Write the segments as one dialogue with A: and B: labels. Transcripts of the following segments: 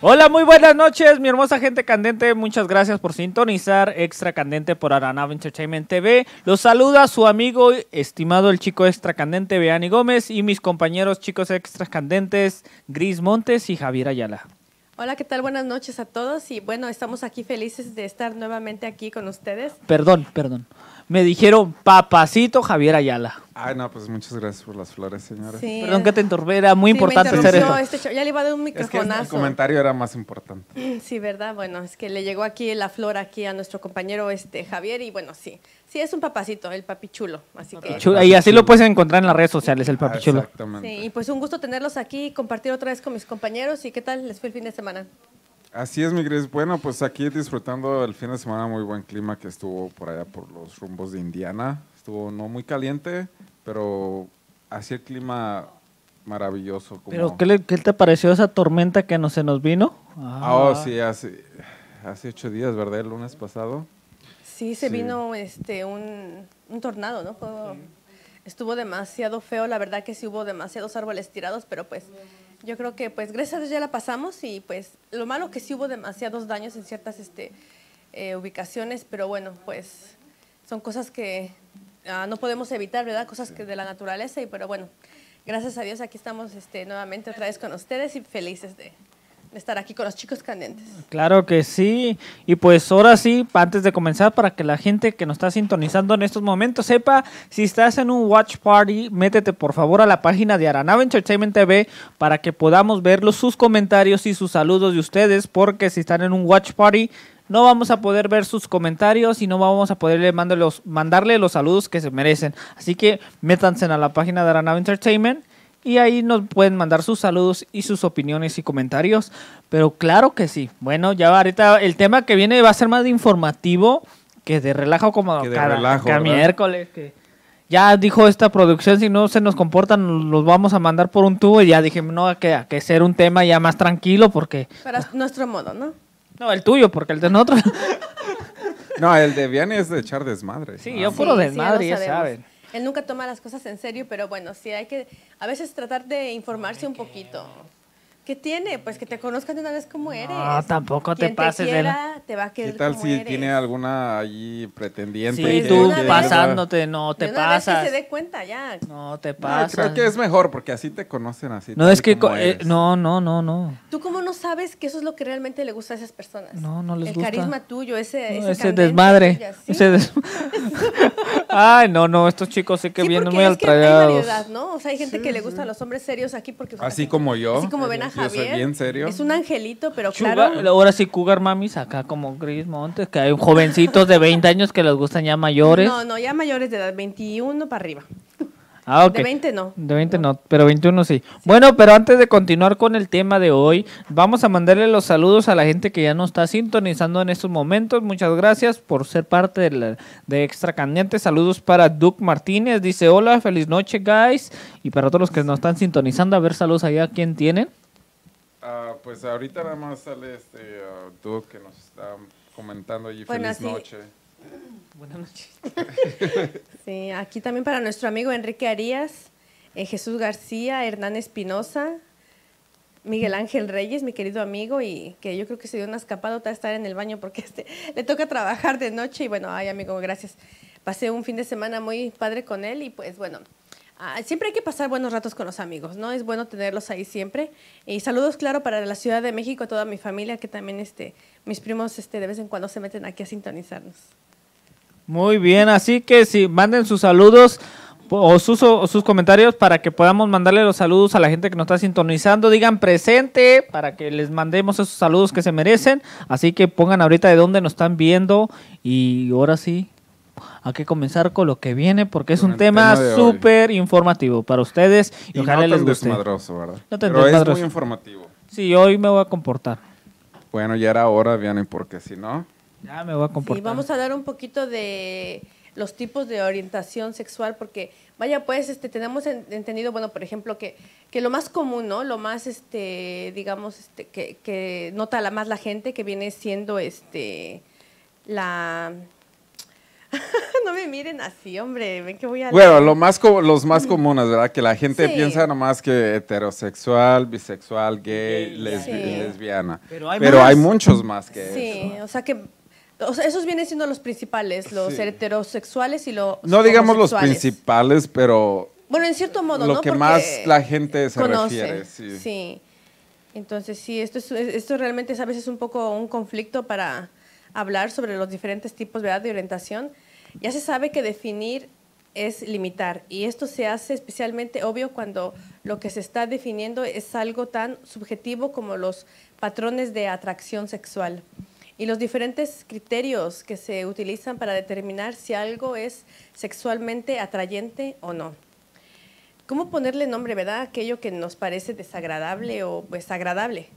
A: Hola, muy buenas noches, mi hermosa gente candente. Muchas gracias por sintonizar Extra Candente por Aranava Entertainment TV. Los saluda su amigo, estimado el chico Extra Candente, Beani Gómez, y mis compañeros chicos extra candentes, Gris Montes y Javier Ayala.
B: Hola, ¿qué tal? Buenas noches a todos y bueno, estamos aquí felices de estar nuevamente aquí con ustedes.
A: Perdón, perdón. Me dijeron papacito Javier Ayala.
C: Ay, no, pues muchas gracias por las flores, señores.
B: Sí,
A: Perdón que te entorbe, era muy
B: sí, me
A: importante hacer esto.
B: este show. Ya le iba a dar un
C: Es que el
B: microfonazo.
C: comentario era más importante.
B: Sí, ¿verdad? Bueno, es que le llegó aquí la flor aquí a nuestro compañero este Javier y bueno, sí. Sí, es un papacito, el papi chulo. Así que...
A: Y así lo puedes encontrar en las redes sociales, el
C: Ah,
A: papi chulo.
C: Exactamente.
B: Sí, y pues un gusto tenerlos aquí, compartir otra vez con mis compañeros. ¿Y qué tal les fue el fin de semana?
C: Así es, mi Gris. Bueno, pues aquí disfrutando el fin de semana, muy buen clima que estuvo por allá por los rumbos de Indiana. Estuvo no muy caliente, pero así el clima maravilloso. Como...
A: Pero, ¿qué, le- qué te pareció esa tormenta que no se nos vino?
C: Ah, oh, sí, hace, hace ocho días, ¿verdad? El lunes pasado.
B: Sí, se
C: Sí.
B: vino este un, un tornado, ¿no? Fue- Estuvo demasiado feo, la verdad que sí hubo demasiados árboles tirados, pero pues yo creo que pues gracias a Dios ya la pasamos y pues lo malo que sí hubo demasiados daños en ciertas este, eh, ubicaciones, pero bueno, pues son cosas que ah, no podemos evitar, ¿verdad? Cosas que de la naturaleza y pero bueno, gracias a Dios aquí estamos este, nuevamente otra vez con ustedes y felices de, de estar aquí con los chicos candentes.
A: Claro que sí. Y pues ahora sí, antes de comenzar, para que la gente que nos está sintonizando en estos momentos sepa, si estás en un watch party, métete por favor a la página de Aranava Entertainment TV para que podamos ver los- sus comentarios y sus saludos de ustedes, porque si están en un watch party, no vamos a poder ver sus comentarios y no vamos a poderle mandarle los, mandarle los saludos que se merecen. Así que métanse a la página de Aranava Entertainment y ahí nos pueden mandar sus saludos y sus opiniones y comentarios. Pero claro que sí. Bueno, ya ahorita el tema que viene va a ser más de informativo que de relajo como
C: Que de
A: cada,
C: relajo,
A: cada miércoles. Que ya dijo esta producción, si no se nos comportan, los vamos a mandar por un tubo. Y ya dije, no, hay que, que ser un tema ya más tranquilo porque...
B: Para nuestro modo, ¿no?
A: No, el tuyo, porque el de nosotros...
C: No, el de Vianney es de echar desmadre.
A: Sí,
C: ¿no?
A: yo puro
B: Sí,
A: desmadre,
B: sí,
A: ya
B: sabemos.
A: saben.
B: Él nunca toma las cosas en serio, pero bueno, sí hay que a veces tratar de informarse un poquito. ¿Qué tiene? Pues que te conozcan de una vez como eres.
A: No, tampoco te
B: Quien
A: pases de
B: te
A: la-
B: quiera, te va a querer
C: ¿Qué tal
B: como
C: si
B: eres.
C: tiene alguna allí pretendiente?
A: Sí,
C: que-
A: tú
C: que
B: vez-
A: pasándote, no te
B: De una vez
A: pasas.
B: que se dé cuenta ya.
A: No te
C: No,
A: pasas.
C: creo que es mejor porque así te conocen así.
A: No, es que... eh, no, no, no, no.
B: ¿Tú cómo no sabes que eso es lo que realmente le gusta a esas personas?
A: No, no les
B: El
A: gusta.
B: carisma tuyo, ese,
A: No,
B: ese,
A: ese desmadre. ese des- Ay, no, no, estos chicos sí que
B: Sí,
A: vienen muy
B: es que hay
A: alterados.
B: variedad, ¿no? O sea, hay gente que le gusta a los hombres serios aquí porque...
C: Así como yo.
B: Así como ven a
C: Yo soy
B: Javier.
C: bien serio.
B: Es un angelito, pero
A: Sugar-
B: claro...
A: ahora sí, Cougar Mamis, acá como Gris Montes, que hay jovencitos de 20 años que les gustan ya mayores.
B: No, no, ya mayores de edad, 21 para arriba.
A: Ah, ok.
B: De 20 no.
A: De 20 no, pero 21 sí. Bueno, pero antes de continuar con el tema de hoy, vamos a mandarle los saludos a la gente que ya nos está sintonizando en estos momentos. Muchas gracias por ser parte de, la- de Extra Candente. Saludos para Duke Martínez. Dice, hola, feliz noche, guys. Y para todos los que nos están sintonizando, a ver, saludos allá. ¿Quién tienen?
C: Ah, pues ahorita nada más sale este ah, Duke que nos está comentando allí.
B: Bueno,
C: Feliz
B: sí.
C: noche.
A: Buenas noches.
B: Sí, aquí también para nuestro amigo Enrique Arias, eh, Jesús García, Hernán Espinosa, Miguel Ángel Reyes, mi querido amigo, y que yo creo que se dio una escapada otra vez estar en el baño porque este, le toca trabajar de noche. Y bueno, ay amigo, gracias. Pasé un fin de semana muy padre con él y pues bueno, ah, siempre hay que pasar buenos ratos con los amigos, ¿no? Es bueno tenerlos ahí siempre. Y saludos, claro, para la Ciudad de México, a toda mi familia, que también este, mis primos este, de vez en cuando se meten aquí a sintonizarnos.
A: Muy bien, así que si manden sus saludos o sus, o sus comentarios para que podamos mandarle los saludos a la gente que nos está sintonizando. Digan presente para que les mandemos esos saludos que se merecen. Así que pongan ahorita de dónde nos están viendo. Y ahora sí, hay que comenzar con lo que viene porque es
C: Con
A: un tema
C: tema
A: súper informativo para ustedes. Y,
C: Y
A: ojalá
C: no
A: les guste.
C: desmadroso, ¿verdad?
A: No
C: Pero es muy informativo.
A: Sí, hoy me voy a comportar.
C: Bueno, ya era hora, Vianney, porque si no...
A: Ya me voy a comportar.
B: Sí, vamos a dar un poquito de los tipos de orientación sexual, porque vaya, pues, este, tenemos en- entendido, bueno, por ejemplo, que, que lo más común, ¿no? Lo más, este, digamos, este, que, que nota la más la gente, que viene siendo, este, la... no me miren así, hombre. Ven que voy a.
C: Bueno, lo más co- los más comunes, ¿verdad? Que la gente
B: Sí.
C: piensa nomás que heterosexual, bisexual, gay, lesbi-
B: Sí.
C: lesbiana.
A: Pero hay
C: Pero
A: más.
C: hay muchos más que
B: Sí,
C: eso.
B: o sea que. O sea, esos vienen siendo los principales, los
C: Sí.
B: heterosexuales y los.
C: No digamos los principales, pero
B: Bueno, en cierto modo,
C: lo
B: ¿no?
C: que
B: Porque
C: más la gente se
B: conoce,
C: refiere. Sí.
B: sí. Entonces, sí, esto, es, esto realmente es a veces un poco un conflicto para hablar sobre los diferentes tipos ¿verdad? de orientación. Ya se sabe que definir es limitar y esto se hace especialmente obvio cuando lo que se está definiendo es algo tan subjetivo como los patrones de atracción sexual y los diferentes criterios que se utilizan para determinar si algo es sexualmente atrayente o no. ¿Cómo ponerle nombre, verdad? Aquello que nos parece desagradable o pues agradable.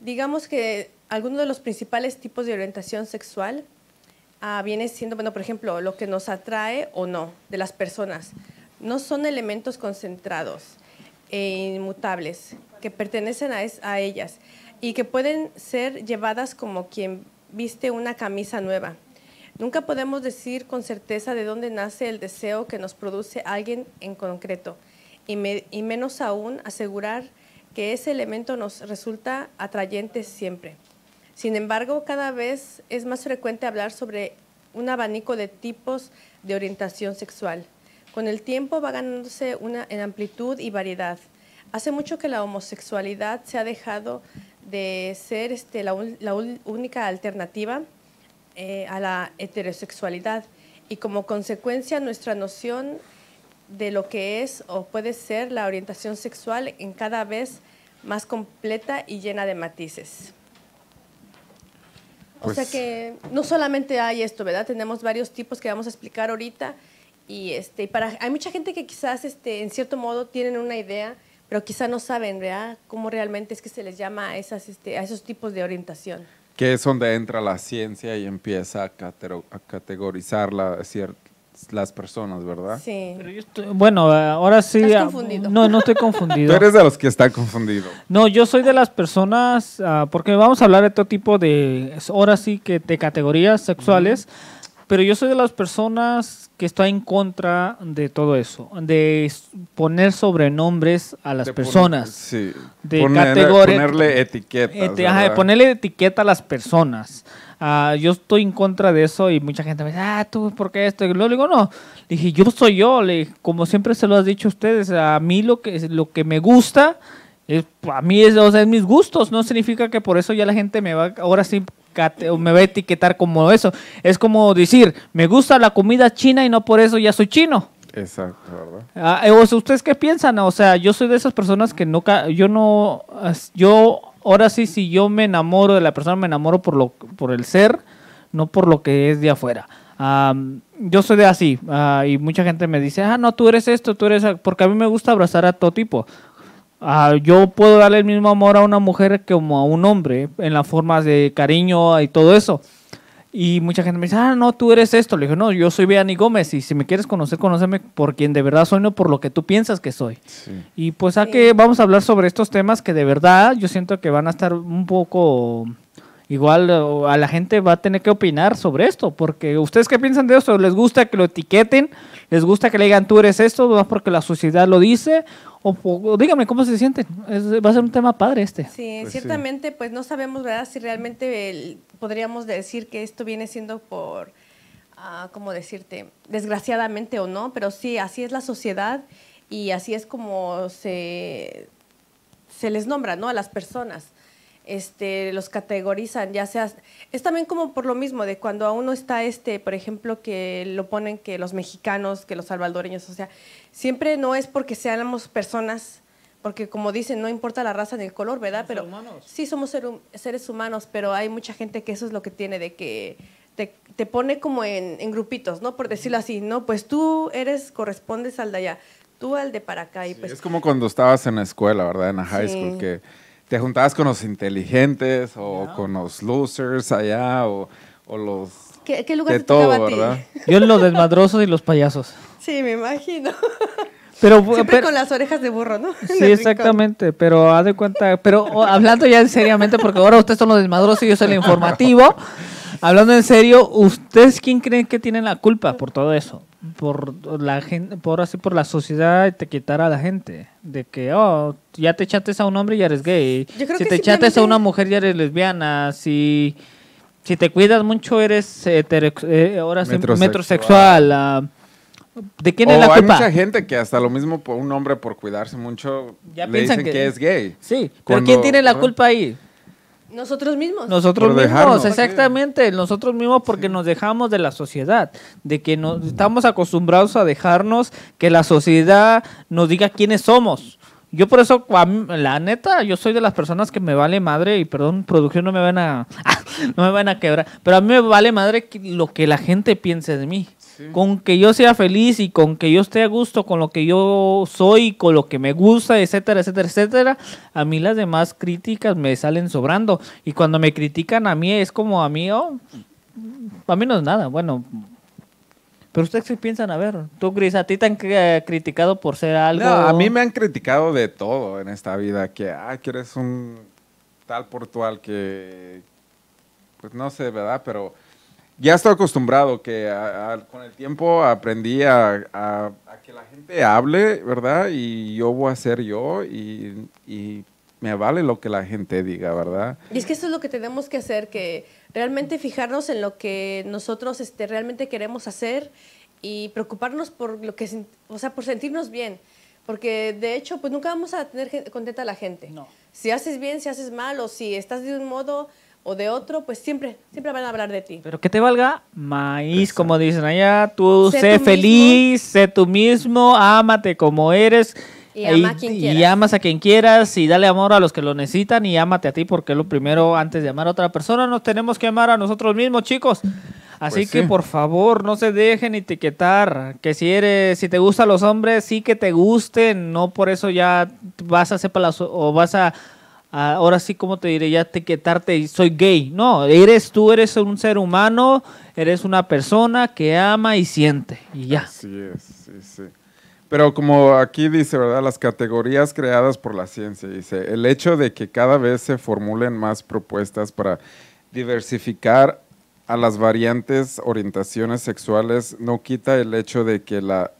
B: Digamos que alguno de los principales tipos de orientación sexual ah, viene siendo, bueno, por ejemplo, lo que nos atrae o no de las personas. No son elementos concentrados e inmutables que pertenecen a ellas y que pueden ser llevadas como quien viste una camisa nueva. Nunca podemos decir con certeza de dónde nace el deseo que nos produce alguien en concreto y, me- y menos aún asegurar que ese elemento nos resulta atrayente siempre. Sin embargo, cada vez es más frecuente hablar sobre un abanico de tipos de orientación sexual. Con el tiempo va ganándose una en amplitud y variedad. Hace mucho que la homosexualidad se ha dejado de ser este, la, la única alternativa eh, a la heterosexualidad y como consecuencia nuestra noción de lo que es o puede ser la orientación sexual en cada vez más completa y llena de matices. O sea
C: Pues-
B: que no solamente hay esto, ¿verdad? Tenemos varios tipos que vamos a explicar ahorita y este para hay mucha gente que quizás este en cierto modo tienen una idea, pero quizá no saben, ¿verdad? Cómo realmente es que se les llama a esas este a esos tipos de orientación.
C: Que es donde entra la ciencia y empieza a, catero- a categorizar la- las personas, ¿verdad?
B: Sí.
A: Pero yo estoy- bueno, ahora sí.
B: Estás
A: ah,
B: confundido.
A: No, no estoy
C: Tú
A: confundido.
C: eres de los que están confundidos.
A: No, yo soy de las personas, ah, porque vamos a hablar de todo tipo de, ahora sí que de categorías sexuales, pero yo soy de las personas que está en contra de todo eso, de poner sobrenombres a las
C: De poner-
A: personas.
C: sí.
A: de
C: Poner-
A: categoría-
C: ponerle etiquetas.
A: Eti- ajá, de ponerle etiqueta a las personas. Ah, yo estoy en contra de eso y mucha gente me dice, ah, tú, ¿por qué esto? Y luego le digo, no. Le dije, yo soy yo. Le dije, como siempre se lo has dicho a ustedes, a mí lo que, lo que me gusta, es, a mí es, o sea, es mis gustos. No significa que por eso ya la gente me va, ahora sí, me va a etiquetar como eso. Es como decir, me gusta la comida china y no por eso ya soy chino.
C: Exacto, ¿verdad?
A: Ah, o sea, ¿ustedes qué piensan? O sea, yo soy de esas personas que no, ca- yo no, yo, ahora sí, si yo me enamoro de la persona, me enamoro por lo, por el ser, no por lo que es de afuera. Yo soy de así, ah, y mucha gente me dice, ah, no, tú eres esto, tú eres, a-", porque a mí me gusta abrazar a todo tipo. Ah, yo puedo darle el mismo amor a una mujer como a un hombre, en las formas de cariño y todo eso. Y mucha gente me dice, ah, no, tú eres esto. Le digo, no, yo soy Beani Gómez y si me quieres conocer, conóceme por quien de verdad soy, no por lo que tú piensas que soy.
C: Sí.
A: Y pues a
B: Sí.
A: que vamos a hablar sobre estos temas que de verdad yo siento que van a estar un poco igual o a la gente va a tener que opinar sobre esto, porque ustedes qué piensan de esto, les gusta que lo etiqueten, les gusta que le digan tú eres esto, más porque la sociedad lo dice, o, o díganme cómo se sienten. Es- va a ser un tema padre este.
B: Sí,
C: Pues sí.
B: ciertamente, pues no sabemos, ¿verdad? Si realmente el- podríamos decir que esto viene siendo por, ah, ¿cómo decirte? Desgraciadamente o no, pero sí, así es la sociedad y así es como se, se les nombra, ¿no? A las personas. Este, los categorizan, ya sea, es también como por lo mismo, de cuando a uno está, este, por ejemplo, que lo ponen que los mexicanos, que los salvadoreños, o sea, siempre no es porque seamos personas, porque como dicen, no importa la raza ni el color, ¿verdad? Pero sí somos ser seres humanos, pero hay mucha gente que eso es lo que tiene, de que te, te pone como en, en grupitos, ¿no? Por decirlo así, ¿no? Pues tú eres, correspondes al de allá, tú al de para acá, y
C: Sí,
B: pues...
C: es como cuando estabas en la escuela, ¿verdad? En la high
B: Sí.
C: school, que te juntabas con los inteligentes o con los losers allá o, o los...
B: ¿Qué, qué lugar
C: de
B: te tocaba
C: todo,
B: a ti?
C: ¿verdad?
A: Yo los desmadrosos y los payasos.
B: Sí, me imagino.
A: Pero,
B: Siempre
A: pero-
B: con las orejas de burro, ¿no?
A: Sí, exactamente, pero haz de cuenta, pero hablando ya seriamente, porque ahora ustedes son los desmadrosos y yo soy el informativo. hablando en serio, ¿ustedes quién creen que tienen la culpa por todo eso? Por la gente, por así por la sociedad etiquetar a la gente de que oh, ya te echates a un hombre y ya eres gay.
B: Yo creo
A: si
B: que
A: te echates a
B: simplemente-
A: una mujer ya eres lesbiana, si si te cuidas mucho eres hetero- eh, ahora
C: Metrosexual.
A: metrosexual. ah, ¿De quién es
C: o
A: la
C: hay
A: culpa?
C: mucha gente que hasta lo mismo por un hombre por cuidarse mucho
A: Ya
C: le
A: piensan
C: dicen que,
A: que-
C: es gay.
A: Sí, pero
C: Cuando-
A: ¿quién tiene la culpa ahí?
B: Nosotros mismos.
A: Nosotros
C: Por
A: mismos,
C: dejarnos.
A: exactamente, nosotros mismos porque nos dejamos de la sociedad, de que nos estamos acostumbrados a dejarnos que la sociedad nos diga quiénes somos. Yo por eso, la neta, yo soy de las personas que me vale madre y perdón, producción no me van a no me van a quebrar, pero a mí me vale madre lo que la gente piense de mí. Con que yo sea feliz y con que yo esté a gusto con lo que yo soy, con lo que me gusta, etcétera, etcétera, etcétera, a mí las demás críticas me salen sobrando. Y cuando me critican a mí es como a mí, oh, a mí no es nada, bueno. Pero ustedes qué piensan, a ver, tú Gris, a ti te han eh, criticado por ser algo...
C: No, a mí me han criticado de todo en esta vida, que, ah, que eres un tal portual que, pues no sé, ¿verdad? Pero ya estoy acostumbrado que a- a- con el tiempo aprendí a, a- a que la gente hable, ¿verdad? Y yo voy a ser yo y, y me vale lo que la gente diga, ¿verdad?
B: Y es que eso es lo que tenemos que hacer, que realmente fijarnos en lo que nosotros este, realmente queremos hacer y preocuparnos por lo que, o sea, por sentirnos bien. Porque de hecho, pues nunca vamos a tener contenta a la gente.
A: No.
B: Si haces bien, si haces mal, o si estás de un modo o de otro, pues siempre, siempre van a hablar de ti.
A: Pero que te valga maíz, como dicen allá, tú
B: Sé
A: sé,
B: tú
A: feliz, sé tú mismo, ámate como eres.
B: Y ama a quien
A: y
B: quieras.
A: amas a quien quieras y dale amor a los que lo necesitan y ámate a ti porque es lo primero antes de amar a otra persona nos tenemos que amar a nosotros mismos chicos así
C: Pues
A: que
C: sí.
A: por favor no se dejen etiquetar que si eres si te gustan los hombres sí que te gusten no por eso ya vas a sepa las o vas a- ahora sí como te diré ya etiquetarte y soy gay no eres tú eres un ser humano eres una persona que ama y siente y ya
C: Así sí, sí. Pero como aquí dice, ¿verdad? Las categorías creadas por la ciencia, dice, el hecho de que cada vez se formulen más propuestas para diversificar a las variantes orientaciones sexuales no quita el hecho de que la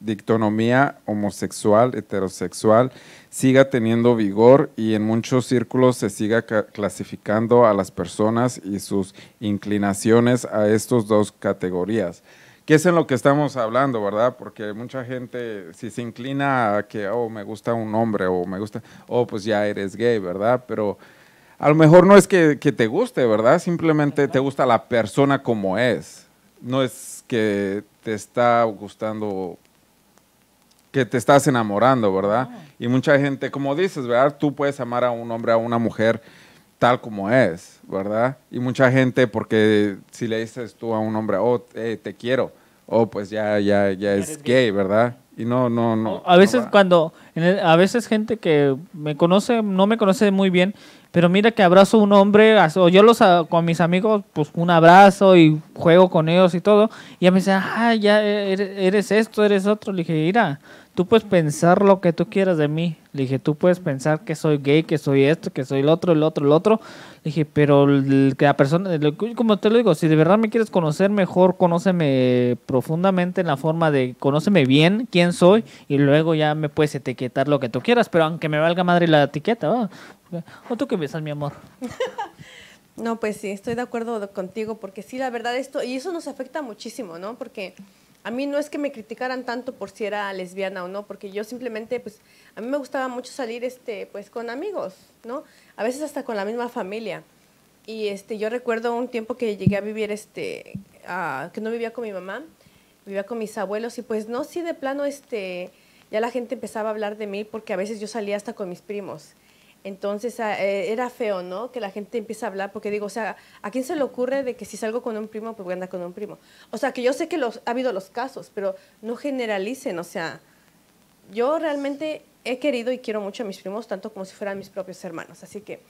C: dictonomía homosexual, heterosexual siga teniendo vigor y en muchos círculos se siga ca- clasificando a las personas y sus inclinaciones a estas dos categorías. Que es en lo que estamos hablando, ¿verdad? Porque mucha gente, si se inclina a que, oh, me gusta un hombre o me gusta, oh, pues ya eres gay, ¿verdad? Pero a lo mejor no es que, que te guste, ¿verdad? Simplemente te gusta la persona como es. No es que te está gustando, que te estás enamorando, ¿verdad? Y mucha gente, como dices, ¿verdad? Tú puedes amar a un hombre, a una mujer tal como es, ¿verdad? Y mucha gente, porque si le dices tú a un hombre, oh, eh, te quiero, oh, pues ya, ya, ya es gay, ¿verdad? Y no, no, no.
A: A veces
C: no
A: cuando, a veces gente que me conoce, no me conoce muy bien, pero mira que abrazo a un hombre, o yo los a- con mis amigos, pues un abrazo y juego con ellos y todo, y ya me dicen, ah, ya eres, eres esto, eres otro. Le dije, mira, tú puedes pensar lo que tú quieras de mí. Le dije, tú puedes pensar que soy gay, que soy esto, que soy el otro, el otro, el otro. Le dije, pero que la persona, como te lo digo, si de verdad me quieres conocer mejor, conóceme profundamente en la forma de, conóceme bien quién soy y luego ya me puedes etiquetar lo que tú quieras, pero aunque me valga madre la etiqueta, ¿va? ¿O tú qué piensas, mi amor?
B: No, pues sí, estoy de acuerdo contigo, porque sí, la verdad esto, y eso nos afecta muchísimo, ¿no? Porque a mí no es que me criticaran tanto por si era lesbiana o no, porque yo simplemente, pues, a mí me gustaba mucho salir, este, pues, con amigos, ¿no? A veces hasta con la misma familia. Y, este, yo recuerdo un tiempo que llegué a vivir, este, ah, que no vivía con mi mamá, vivía con mis abuelos, y pues, no, sí, de plano, este, ya la gente empezaba a hablar de mí, porque a veces yo salía hasta con mis primos. Entonces ah, eh, era feo, ¿no? Que la gente empieza a hablar, porque digo, o sea, ¿a quién se le ocurre de que si salgo con un primo, pues voy a andar con un primo? O sea, que yo sé que los, ha habido los casos, pero no generalicen, o sea, yo realmente he querido y quiero mucho a mis primos, tanto como si fueran mis propios hermanos, así que,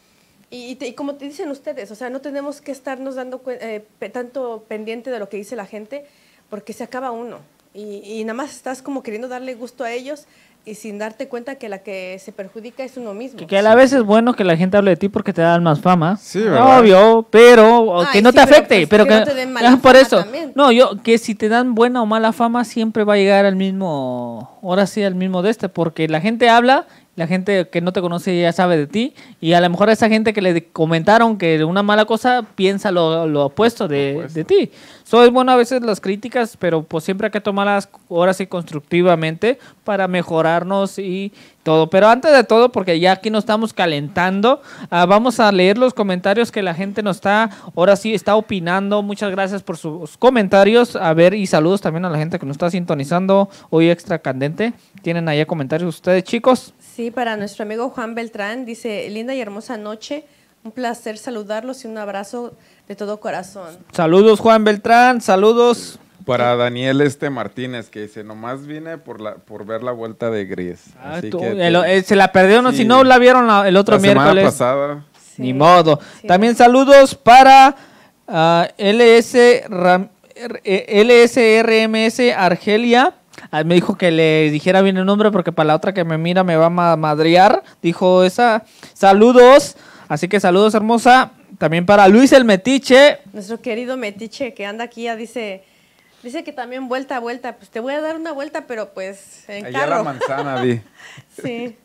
B: y, y te- y como te dicen ustedes, o sea, no tenemos que estarnos dando eh, tanto pendiente de lo que dice la gente, porque se acaba uno. Y, y nada más estás como queriendo darle gusto a ellos, y sin darte cuenta que la que se perjudica es uno mismo.
A: Que, que a la vez es bueno que la gente hable de ti porque te dan más fama.
C: Sí, ¿verdad?
A: Obvio, pero
B: Ay,
A: que no
B: sí,
A: te
B: pero,
A: afecte.
B: pues,
A: pero
B: que
A: que,
B: no te den mala
A: Ah, por
B: fama
A: eso.
B: también.
A: No, yo, que si te dan buena o mala fama, siempre va a llegar al mismo, ahora sí, al mismo de este, porque la gente habla, la gente que no te conoce ya sabe de ti, y a lo mejor esa gente que le comentaron que una mala cosa piensa lo, lo opuesto de,
C: opuesto.
A: de ti. So, es bueno a veces las críticas, pero pues siempre hay que tomarlas ahora sí constructivamente para mejorarnos y todo. Pero antes de todo, porque ya aquí nos estamos calentando, ah, vamos a leer los comentarios que la gente nos está, ahora sí está opinando. Muchas gracias por sus comentarios. A ver, y saludos también a la gente que nos está sintonizando hoy extra candente. ¿Tienen allá comentarios ustedes, chicos?
B: Sí, para nuestro amigo Juan Beltrán, dice, linda y hermosa noche, un placer saludarlos y un abrazo de todo corazón.
A: Saludos, Juan Beltrán. Saludos.
C: Para Daniel este Martínez, que dice, nomás vine por, la, por ver la vuelta de Gris.
A: Ah,
C: Así
A: tú-
C: que
A: el-
C: te-
A: eh, se la perdieron,
C: Sí.
A: si no la vieron la- el otro
C: la semana
A: miércoles.
C: pasada.
B: Sí.
A: Ni modo.
B: Sí.
A: También saludos para ah, LS Ram- R- eh, LSRMS Argelia. Ah, me dijo que le dijera bien el nombre porque para la otra que me mira me va a ma- madrear. Dijo esa. Saludos. Así que saludos, hermosa. También para Luis el Metiche.
B: Nuestro querido Metiche que anda aquí ya dice, dice que también vuelta a vuelta, pues te voy a dar una vuelta, pero pues en
C: Allá la manzana, vi.
B: Sí.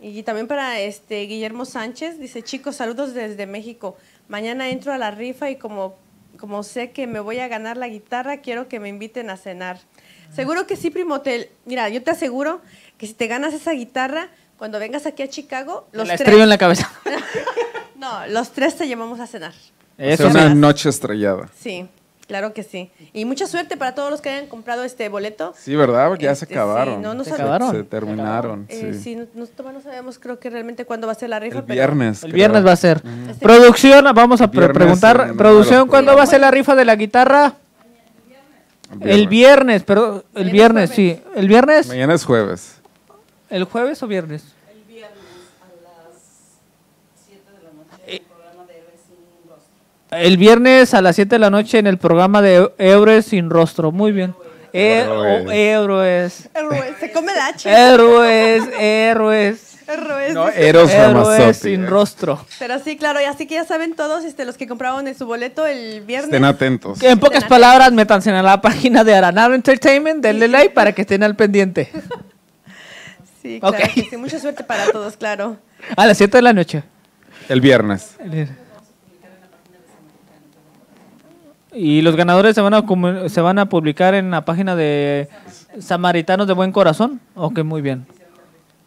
B: Y también para este Guillermo Sánchez, dice, chicos, saludos desde México. Mañana entro a la rifa y como, como sé que me voy a ganar la guitarra, quiero que me inviten a cenar. Seguro que sí, primo. Te, mira, yo te aseguro que si te ganas esa guitarra, cuando vengas aquí a Chicago, los
A: la
B: tres...
A: estrello en la cabeza.
B: No, los tres te llevamos a cenar.
C: Es una noche estrellada.
B: Sí, claro que sí. Y mucha suerte para todos los que hayan comprado este boleto.
C: Sí, ¿verdad? Porque ya se
B: Este,
C: acabaron.
B: sí, no, no
A: ¿Se acabaron?
C: Se terminaron,
B: Eh,
C: sí.
B: sí, no, no- todavía no sabemos creo que realmente cuándo va a ser la rifa.
C: El
B: pero-
C: viernes.
A: El
C: creo.
A: viernes va a ser.
B: Este-
A: Producción, vamos a pre-
C: Viernes
A: preguntar.
C: el
A: Producción. ¿cuándo va a ser la rifa de la guitarra? El viernes, pero el
B: Mañana es
A: viernes,
B: jueves.
A: sí. ¿El viernes?
C: Mañana es jueves.
A: ¿El jueves o viernes? El viernes a las 7 de la noche en el programa de Héroes sin rostro. Muy bien. Eh,
C: Héroes.
A: oh, héroes.
B: Héroe, Se come la H.
A: Héroes, héroes.
B: Héroes,
C: No. Eros
A: Héroes sin
C: eh.
A: rostro.
B: Pero sí, claro, y así que ya saben todos este, los que compraron en su boleto el viernes.
C: Estén atentos.
A: En pocas palabras, métanse en la página de Aranaro Entertainment, denle like para que estén al pendiente.
B: Sí, claro
A: Ok.
B: que sí. Mucha suerte para todos, claro.
A: A las 7 de la noche.
C: El viernes.
A: Y los ganadores se van a se van a publicar en la página de Samaritanos de Buen Corazón. Ok, muy bien.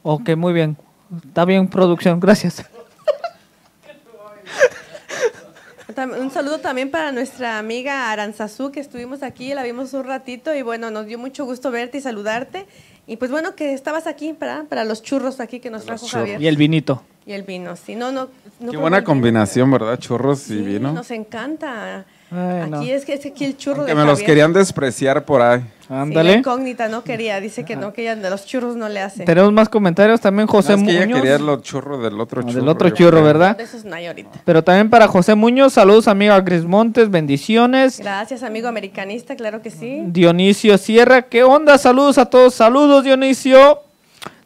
A: Ok, muy bien. Está bien, producción, gracias.
B: Un saludo también para nuestra amiga Aranzazú, que estuvimos aquí, la vimos un ratito y bueno, nos dio mucho gusto verte y saludarte. Y pues bueno, que estabas aquí para, para los churros aquí que nos trajo. Javier.
A: Y el vinito.
B: Y el vino, sí, no, no. no
C: Qué buena combinación, ¿verdad? Churros
B: Sí,
C: y vino.
B: nos encanta.
A: Ay, no.
B: aquí es que es aquí el churro
C: Que
B: de
C: me los querían despreciar por ahí.
B: Sí, la
A: Ándale.
B: incógnita no quería, dice que no, que ella de los churros no le hace.
A: Tenemos más comentarios también, José
C: No, es que ella
A: Muñoz.
C: quería los churros del otro
A: Ah,
C: churro.
A: del otro churro,
C: creo.
A: ¿verdad?
B: De esos no hay ahorita.
A: Pero también para José Muñoz, saludos amiga Gris Montes, bendiciones.
B: Gracias, amigo americanista, claro que sí.
A: Dionisio Sierra, ¿qué onda? Saludos a todos, saludos Dionisio.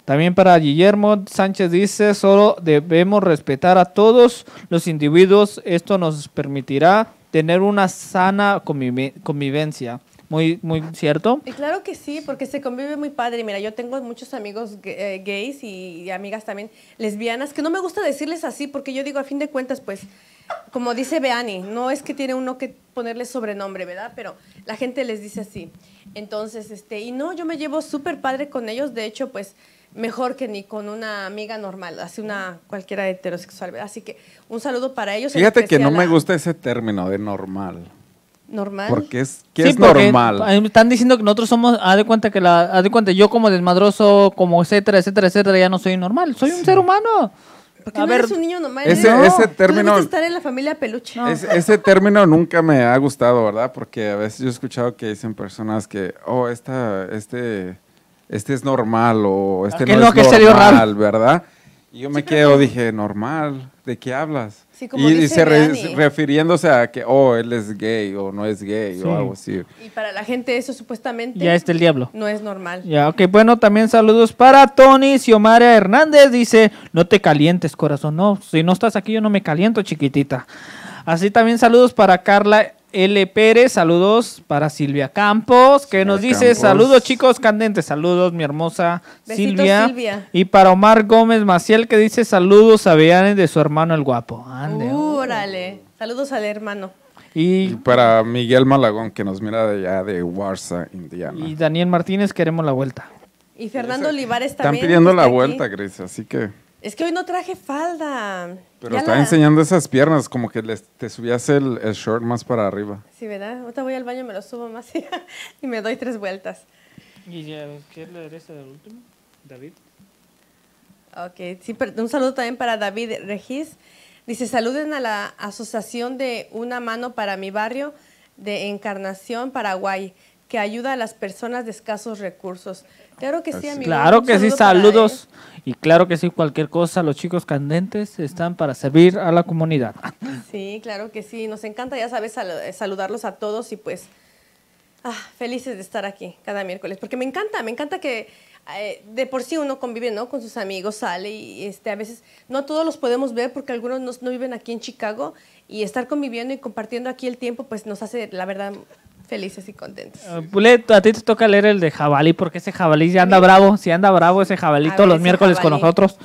A: También para Guillermo Sánchez dice, solo debemos respetar a todos los individuos, esto nos permitirá tener una sana convive- convivencia. Muy, muy cierto.
B: Y claro que sí, porque se convive muy padre. Mira, yo tengo muchos amigos eh, gays y, y amigas también lesbianas, que no me gusta decirles así, porque yo digo, a fin de cuentas, pues, como dice Beani, no es que tiene uno que ponerle sobrenombre, ¿verdad? Pero la gente les dice así. Entonces, este, y no, yo me llevo súper padre con ellos, de hecho, pues, mejor que ni con una amiga normal, así una cualquiera heterosexual. Así que un saludo para ellos.
C: Fíjate que no me gusta ese término de normal.
B: Normal.
C: Porque es, ¿qué
A: Sí,
C: es
A: porque
C: normal?
A: eh, Están diciendo que nosotros somos, haz de cuenta que la, haz de cuenta, yo como desmadroso, como etcétera, etcétera, etcétera, ya no soy normal, soy un ser humano.
B: ¿Por qué
A: A
B: no
A: ver,
B: eres un niño normal?
C: ese-
B: No.
C: ese término-
B: estar en la familia peluche.
C: Es- ese término nunca me ha gustado, ¿verdad? Porque a veces yo he escuchado que dicen personas que, oh, esta, este, este es normal o este no
A: no,
C: es normal,
A: raro.
C: ¿verdad? Y yo me quedo, dije, normal, ¿de qué hablas?
B: Sí, como
C: y, y
B: dice
C: re- refiriéndose a que, oh, él es gay o no es gay
A: Sí.
C: o algo así.
B: Y para la gente eso supuestamente
A: Ya es del diablo.
B: no es normal.
A: Ya, ok, bueno, también saludos para Tony Xiomara Hernández. Dice, no te calientes, corazón. No, si no estás aquí, yo no me caliento, chiquitita. Así también saludos para Carla L. Pérez. Saludos para Silvia Campos, que nos dice,
C: Campos.
A: saludos chicos candentes. Saludos, mi hermosa Silvia.
B: Silvia.
A: Y para Omar Gómez Maciel, que dice, saludos a Vianney de su hermano el guapo. Ande.
B: Uh, órale. Saludos al hermano.
C: Y
A: Y,
C: para Miguel Malagón, que nos mira de allá de Warsaw, Indiana.
A: y Daniel Martínez, queremos la vuelta.
B: Y Fernando Olivares
C: Están
B: también.
C: pidiendo
B: que
C: la
B: aquí.
C: vuelta, Grace, así que...
B: Es que hoy no traje falda.
C: Pero
B: Ya
C: está
B: la-
C: enseñando esas piernas, como que les- te subías el, el short más para arriba.
B: Sí, ¿verdad? Ahorita voy al baño, me lo subo más y me doy tres vueltas.
A: ¿Y qué leer este del último, David?
B: Ok, sí, pero un saludo también para David Regis. Dice, saluden a la Asociación de Una Mano para mi barrio de Encarnación, Paraguay, que ayuda a las personas de escasos recursos. Claro que sí,
C: Así.
B: amigo.
A: Claro
B: un
A: que sí,
B: saludo
A: saludos. Y claro que sí, cualquier cosa, los chicos candentes están para servir a la comunidad.
B: Sí, claro que sí. Nos encanta, ya sabes, sal- saludarlos a todos y pues ah, felices de estar aquí cada miércoles. Porque me encanta, me encanta que eh, de por sí uno convive ¿no? con sus amigos, sale y este, a veces no todos los podemos ver porque algunos no, no viven aquí en Chicago y estar conviviendo y compartiendo aquí el tiempo pues nos hace, la verdad, felices y contentos.
A: Eh, Pulet, a ti te toca leer el de jabalí, porque ese jabalí ya anda bravo. Si anda bravo ese jabalí todos
B: ver,
A: los
B: ese
A: miércoles con nosotros.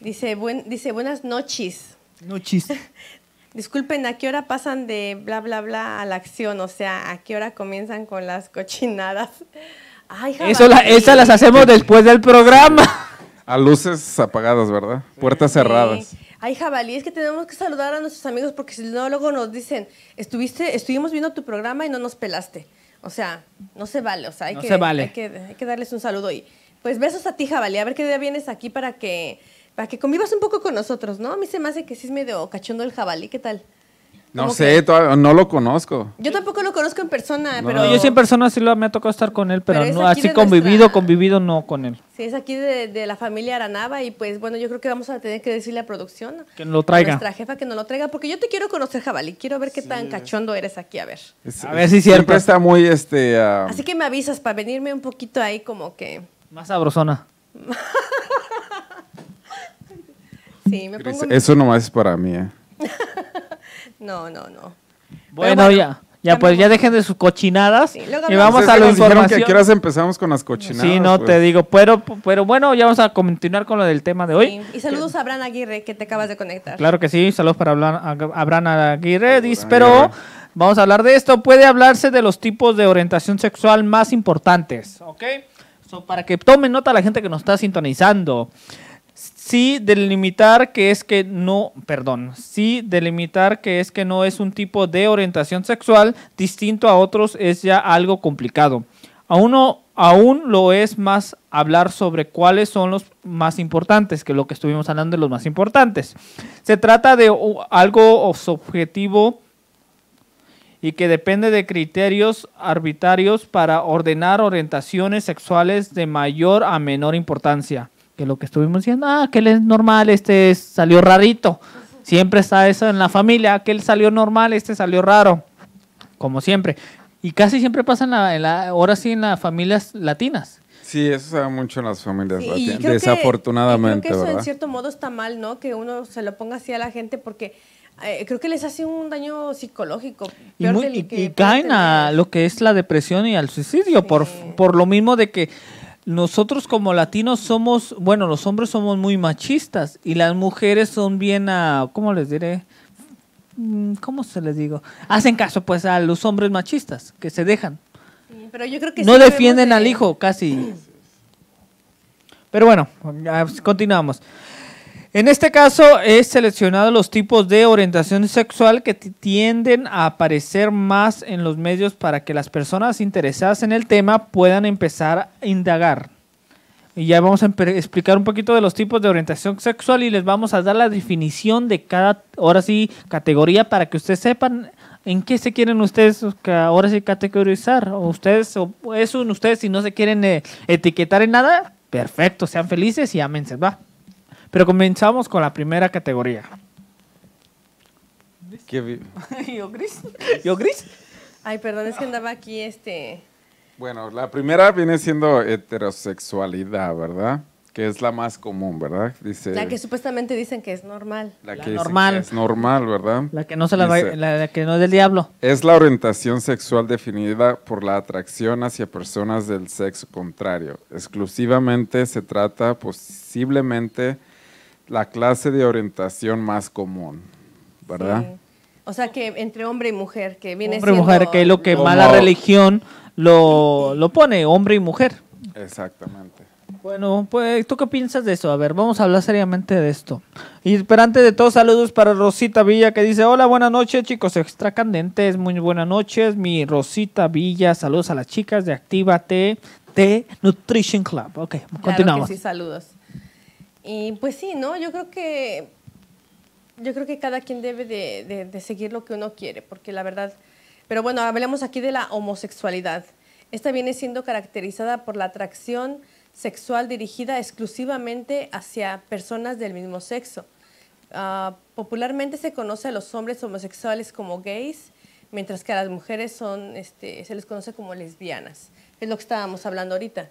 B: Dice, buen, dice, buenas noches.
A: No chiste.
B: Disculpen, ¿a qué hora pasan de bla, bla, bla a la acción? O sea, ¿a qué hora comienzan con las cochinadas? Ay,
A: Eso la,
B: jabalí.
A: esas las hacemos después del programa.
C: A luces apagadas, ¿verdad? Puertas cerradas.
B: Sí. Ay, jabalí, es que tenemos que saludar a nuestros amigos porque si no, luego nos dicen, estuviste, estuvimos viendo tu programa y no nos pelaste. O sea, no se vale, o sea, hay,
A: No
B: que,
A: se vale.
B: hay, que, hay que darles un saludo. Y pues besos a ti, jabalí, a ver qué día vienes aquí para que, para que convivas un poco con nosotros, ¿no? A mí se me hace que sí es medio cachondo el jabalí, ¿qué tal?
C: No sé,
B: que-
C: todavía no lo conozco.
B: Yo tampoco lo conozco en persona,
C: No.
B: pero...
A: Yo sí en persona sí lo, me ha tocado estar con él, pero, no así convivido,
B: nuestra-
A: convivido no con él.
B: Sí, es aquí de, de la familia Aranaba y pues bueno, yo creo que vamos a tener que decirle a producción.
A: Que lo
B: a
A: traiga.
B: nuestra jefa que nos lo traiga, porque yo te quiero conocer, jabalí. Quiero ver qué tan cachondo eres aquí, a ver.
C: Es-
A: A ver si cierto.
C: Siempre está muy, este... ah,
B: Así que me avisas para venirme un poquito ahí como que...
A: Más sabrosona.
B: Sí, me pongo...
C: Eso nomás es para mí, ¿eh?
B: No, no, no.
A: Bueno,
B: bueno,
A: ya. Ya,
B: ya
A: pues ya dejen de sus cochinadas
B: Sí,
A: y vamos
C: Ustedes
A: a la información.
C: que horas empezamos con las cochinadas.
A: Sí, no
C: pues.
A: te digo, pero, pero bueno, ya vamos a continuar con lo del tema de hoy.
B: Sí, Y saludos a Abraham Aguirre, que te acabas de conectar.
A: Claro que sí, saludos para Abraham Aguirre, dice, pero vamos a hablar de esto. Puede hablarse de los tipos de orientación sexual más importantes, ¿ok? So, para que tomen nota la gente que nos está sintonizando. Sí, delimitar que es que no, perdón, sí, delimitar que es que no es un tipo de orientación sexual distinto a otros es ya algo complicado. Aún, no- aún lo es más hablar sobre cuáles son los más importantes, que lo que estuvimos hablando de los más importantes. Se trata de algo subjetivo y que depende de criterios arbitrarios para ordenar orientaciones sexuales de mayor a menor importancia. Que lo que estuvimos diciendo, ah, que él es normal, este es- salió rarito. Siempre está eso en la familia, aquel salió normal, este salió raro. Como siempre. Y casi siempre pasa en la, en la- ahora sí en las familias latinas.
C: Sí, eso se da mucho en las familias
B: Sí, y
C: latinas,
B: creo que-
C: desafortunadamente,
B: y creo que eso
C: ¿verdad?
B: en cierto modo está mal, ¿no? Que uno se lo ponga así a la gente porque eh, creo que les hace un daño psicológico.
A: Y,
B: peor
A: muy-
B: del
A: y-
B: que
A: y
B: pueden
A: caen a lo que es la depresión y al suicidio por, por lo mismo de que nosotros como latinos somos, bueno, los hombres somos muy machistas y las mujeres son bien, a, ¿cómo les diré? Mm, ¿Cómo se les digo? Hacen caso pues a los hombres machistas que se dejan.
B: Sí, Pero yo creo que
A: No
B: sí
A: defienden
B: de-
A: al hijo casi. Pero bueno, continuamos. En este caso he seleccionado los tipos de orientación sexual que ti- tienden a aparecer más en los medios para que las personas interesadas en el tema puedan empezar a indagar. Y ya vamos a explicar un poquito de los tipos de orientación sexual y les vamos a dar la definición de cada, ahora sí, categoría para que ustedes sepan en qué se quieren ustedes ahora sí categorizar. O ustedes, o eso ustedes, si no se quieren eh, etiquetar en nada, perfecto, sean felices y ámense, va. Pero comenzamos con la primera categoría.
C: Que vi-
A: ¿Yo gris? ¿Yo gris?
B: Ay, perdón, es que andaba aquí, este...
C: Bueno, la primera viene siendo heterosexualidad, ¿verdad? Que es la más común, ¿verdad? Dice
B: La que supuestamente dicen que es normal.
C: la
A: La
C: que
A: normal.
C: que es normal, ¿verdad?
A: La que no se la va, la que no es del diablo.
C: Es la orientación sexual definida por la atracción hacia personas del sexo contrario. Exclusivamente se trata posiblemente la clase de orientación más común, ¿verdad?
B: Sí. O sea, que entre hombre y mujer, que viene
A: hombre y
B: siendo...
A: mujer, que es lo que
C: Como-
A: mala religión lo, lo pone, hombre y mujer.
C: Exactamente.
A: Bueno, pues, ¿tú qué piensas de eso? A ver, vamos a hablar seriamente de esto. Y pero antes de todo, saludos para Rosita Villa que dice, hola, buenas noches chicos, extra candentes, muy buenas noches. Mi Rosita Villa, saludos a las chicas de Actívate T Nutrition Club. Ok,
B: Claro
A: continuamos.
B: que sí, saludos. Y pues sí, ¿no? Yo creo que yo creo que cada quien debe de, de- seguir lo que uno quiere, porque la verdad... Pero bueno, hablemos aquí de la homosexualidad. Esta viene siendo caracterizada por la atracción sexual dirigida exclusivamente hacia personas del mismo sexo. Ah, popularmente se conoce a los hombres homosexuales como gays, mientras que a las mujeres son, este, se les conoce como lesbianas. Es lo que estábamos hablando ahorita.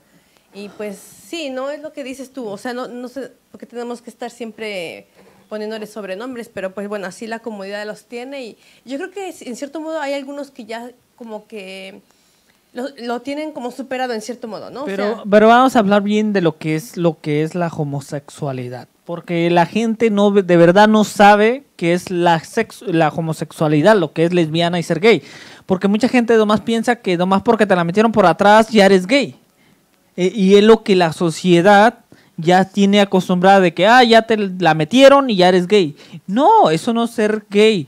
B: Y pues sí, no es lo que dices tú, o sea, no, no sé, porque tenemos que estar siempre poniéndole sobrenombres, pero pues bueno, así la comunidad los tiene y yo creo que en cierto modo hay algunos que ya como que lo, lo tienen como superado en cierto modo, ¿no? O
A: Pero,
B: sea,
A: pero vamos a hablar bien de lo que es lo que es la homosexualidad, porque la gente no de verdad no sabe qué es la sex- la homosexualidad, lo que es lesbiana y ser gay, porque mucha gente nomás piensa que nomás porque te la metieron por atrás ya eres gay. E- y es lo que la sociedad ya tiene acostumbrada de que ah ya te la metieron y ya eres gay. No, eso no es ser gay.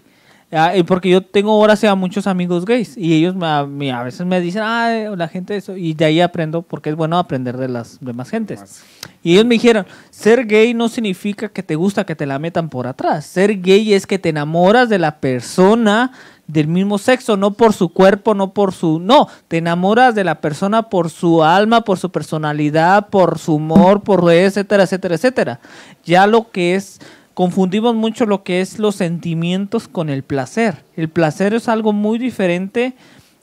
A: Ah, eh, porque yo tengo ahora sí a muchos amigos gays y ellos me- a, me- a veces me dicen, ah, la gente eso, y de ahí aprendo porque es bueno aprender de las demás gentes.
C: Más.
A: Y ellos me dijeron, ser gay no significa que te gusta que te la metan por atrás. Ser gay es que te enamoras de la persona del mismo sexo, no por su cuerpo, no por su... No, te enamoras de la persona por su alma, por su personalidad, por su humor, por etcétera, etcétera, etcétera. Ya lo que es... Confundimos mucho lo que es los sentimientos con el placer. El placer es algo muy diferente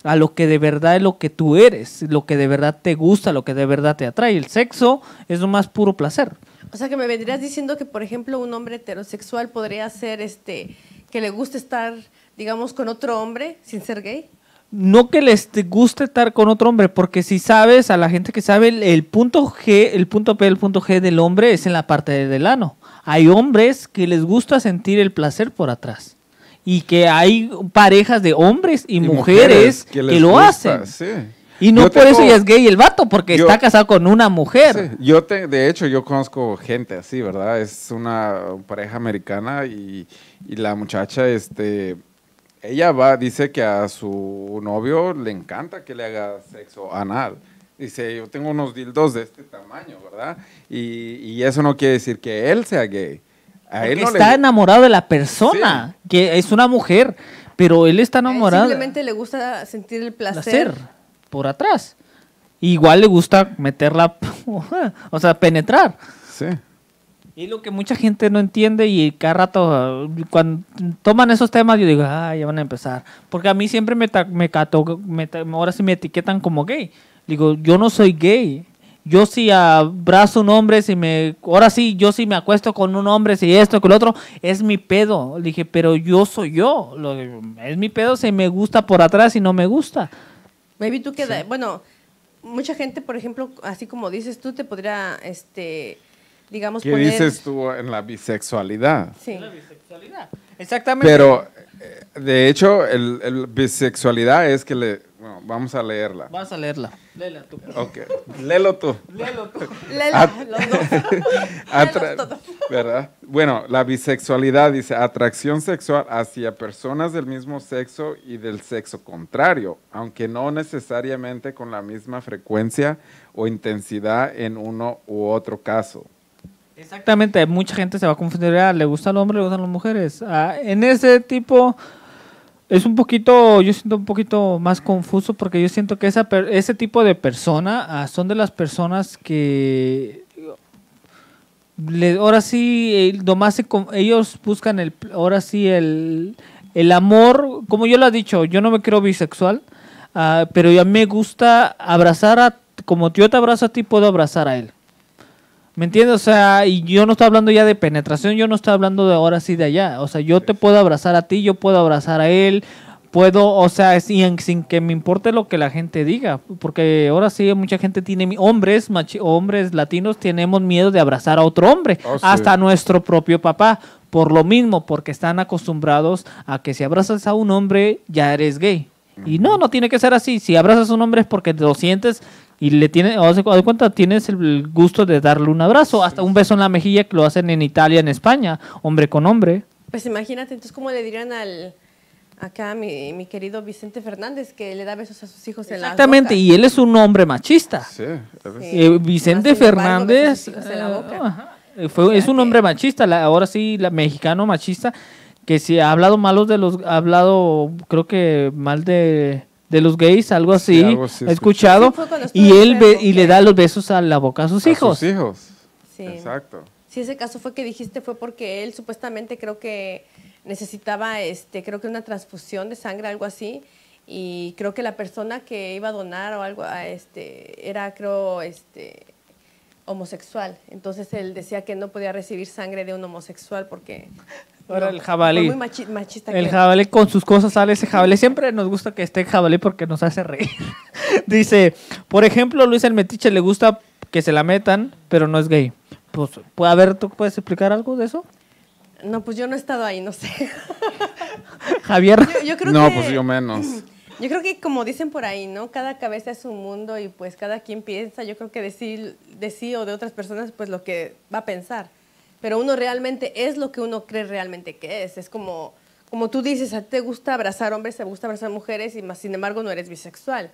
A: a lo que de verdad es lo que tú eres, lo que de verdad te gusta, lo que de verdad te atrae. El sexo es lo más puro placer.
B: o sea que me vendrías diciendo que, por ejemplo, un hombre heterosexual podría ser este que le guste estar, digamos, con otro hombre sin ser gay.
A: No que les te guste estar con otro hombre, porque si sabes, a la gente que sabe, el, el punto G, el punto P, el punto G del hombre es en la parte del ano. Hay hombres que les gusta sentir el placer por atrás. Y que hay parejas de hombres y, mujeres, que, lo
C: gusta,
A: hacen.
C: Sí.
A: Y no
C: Yo
A: por eso ya es gay el vato, porque
C: yo-
A: está casado con una mujer.
C: Sí, yo te, de hecho, yo conozco gente así, ¿verdad? Es una pareja americana y, y la muchacha, este, ella va, dice que a su novio le encanta que le haga sexo anal. Dice, yo tengo unos dildos de este tamaño, ¿verdad? Y, y eso no quiere decir que él sea gay. A él no
A: está
C: le...
A: enamorado de la persona, que es una mujer, pero él está
B: A él
A: enamorado.
B: Simplemente le gusta sentir el placer.
A: placer por atrás. Igual le gusta meterla, o sea, penetrar.
C: Sí.
A: Y lo que mucha gente no entiende y cada rato cuando toman esos temas yo digo, ah, ya van a empezar. Porque a mí siempre me, me, cato- me ahora sí me etiquetan como gay. Digo, yo no soy gay. Yo si abrazo un hombre, si me, ahora sí, yo si me acuesto con un hombre, si esto, con el otro, es mi pedo. Le dije, pero yo soy yo. Lo- es mi pedo si me gusta por atrás y no me gusta.
B: Maybe tú queda, bueno, mucha gente, por ejemplo, así como dices tú, te podría, este, digamos,
C: ¿Qué
B: poner...
C: dices tú en la bisexualidad?
B: Sí.
A: Exactamente.
C: Pero, eh, de hecho, el, el bisexualidad es que le... Bueno, vamos a leerla.
A: Vas a leerla. Léela tú.
C: Ok, léelo tú.
A: Léelo tú.
B: Lela,
C: At-
B: los dos.
C: ¿Verdad? Bueno, la bisexualidad dice atracción sexual hacia personas del mismo sexo y del sexo contrario, aunque no necesariamente con la misma frecuencia o intensidad en uno u otro caso.
A: Exactamente, mucha gente se va a confundir, ah, le gusta al hombre, le gustan las mujeres. Ah, en ese tipo es un poquito, yo siento un poquito más confuso porque yo siento que ese tipo de persona ah, son de las personas que ahora sí, nomás se ellos buscan el, ahora sí el el amor, como yo lo he dicho, yo no me creo bisexual, ah, pero ya me gusta abrazar a, como yo te abrazo a ti, puedo abrazar a él. ¿Me entiendes? O sea, y yo no estoy hablando ya de penetración, yo no estoy hablando de ahora sí de allá. O sea, yo te puedo abrazar a ti, yo puedo abrazar a él, puedo, o sea, sin, sin que me importe lo que la gente diga, porque ahora sí mucha gente tiene, hombres, machi- hombres latinos tenemos miedo de abrazar a otro hombre,
C: Oh, sí.
A: hasta nuestro propio papá, por lo mismo, porque están acostumbrados a que si abrazas a un hombre ya eres gay. Y no, no tiene que ser así. Si abrazas a un hombre es porque te lo sientes y le tienes, o sea, de cuenta, tienes el gusto de darle un abrazo, hasta un beso en la mejilla que lo hacen en Italia, en España, hombre con hombre.
B: Pues imagínate, entonces, ¿cómo le dirían al acá mi, mi querido Vicente Fernández que le da besos a sus hijos en la
A: Exactamente, y él es un hombre machista.
C: Sí.
A: Eh, Vicente
B: embargo,
A: Fernández
B: en la
A: eh, fue- es un hombre machista, la- ahora sí, la, mexicano machista, que si ha hablado malos de los, ha hablado creo que mal de, de los gays, algo así,
C: Sí, algo así
A: he escuchado, y él ve- y le da los besos a la boca a sus
C: a
A: hijos.
C: sus hijos.
B: Sí.
C: Exacto.
B: Sí, ese caso fue que dijiste fue porque él supuestamente creo que necesitaba, este, creo que una transfusión de sangre, algo así, y creo que la persona que iba a donar o algo, a este, era creo, este, homosexual. Entonces él decía que no podía recibir sangre de un homosexual porque
A: Ahora
B: no,
A: el jabalí.
B: muy machi- machista.
A: El
B: que-
A: jabalí con sus cosas sale ese jabalí. Siempre nos gusta que esté el jabalí porque nos hace reír. Dice, por ejemplo, Luis el Metiche le gusta que se la metan, pero no es gay. Pues, a ver, ¿tú puedes explicar algo de eso?
B: No, pues yo no he estado ahí, no sé.
A: Javier.
B: Yo, yo creo
C: No,
B: que,
C: pues yo menos.
B: Yo creo que como dicen por ahí, ¿no? Cada cabeza es un mundo y pues cada quien piensa, yo creo que decir de sí o de otras personas, pues lo que va a pensar. Pero uno realmente es lo que uno cree realmente que es. Es como, como tú dices, a ti te gusta abrazar hombres, te gusta abrazar mujeres y más sin embargo no eres bisexual.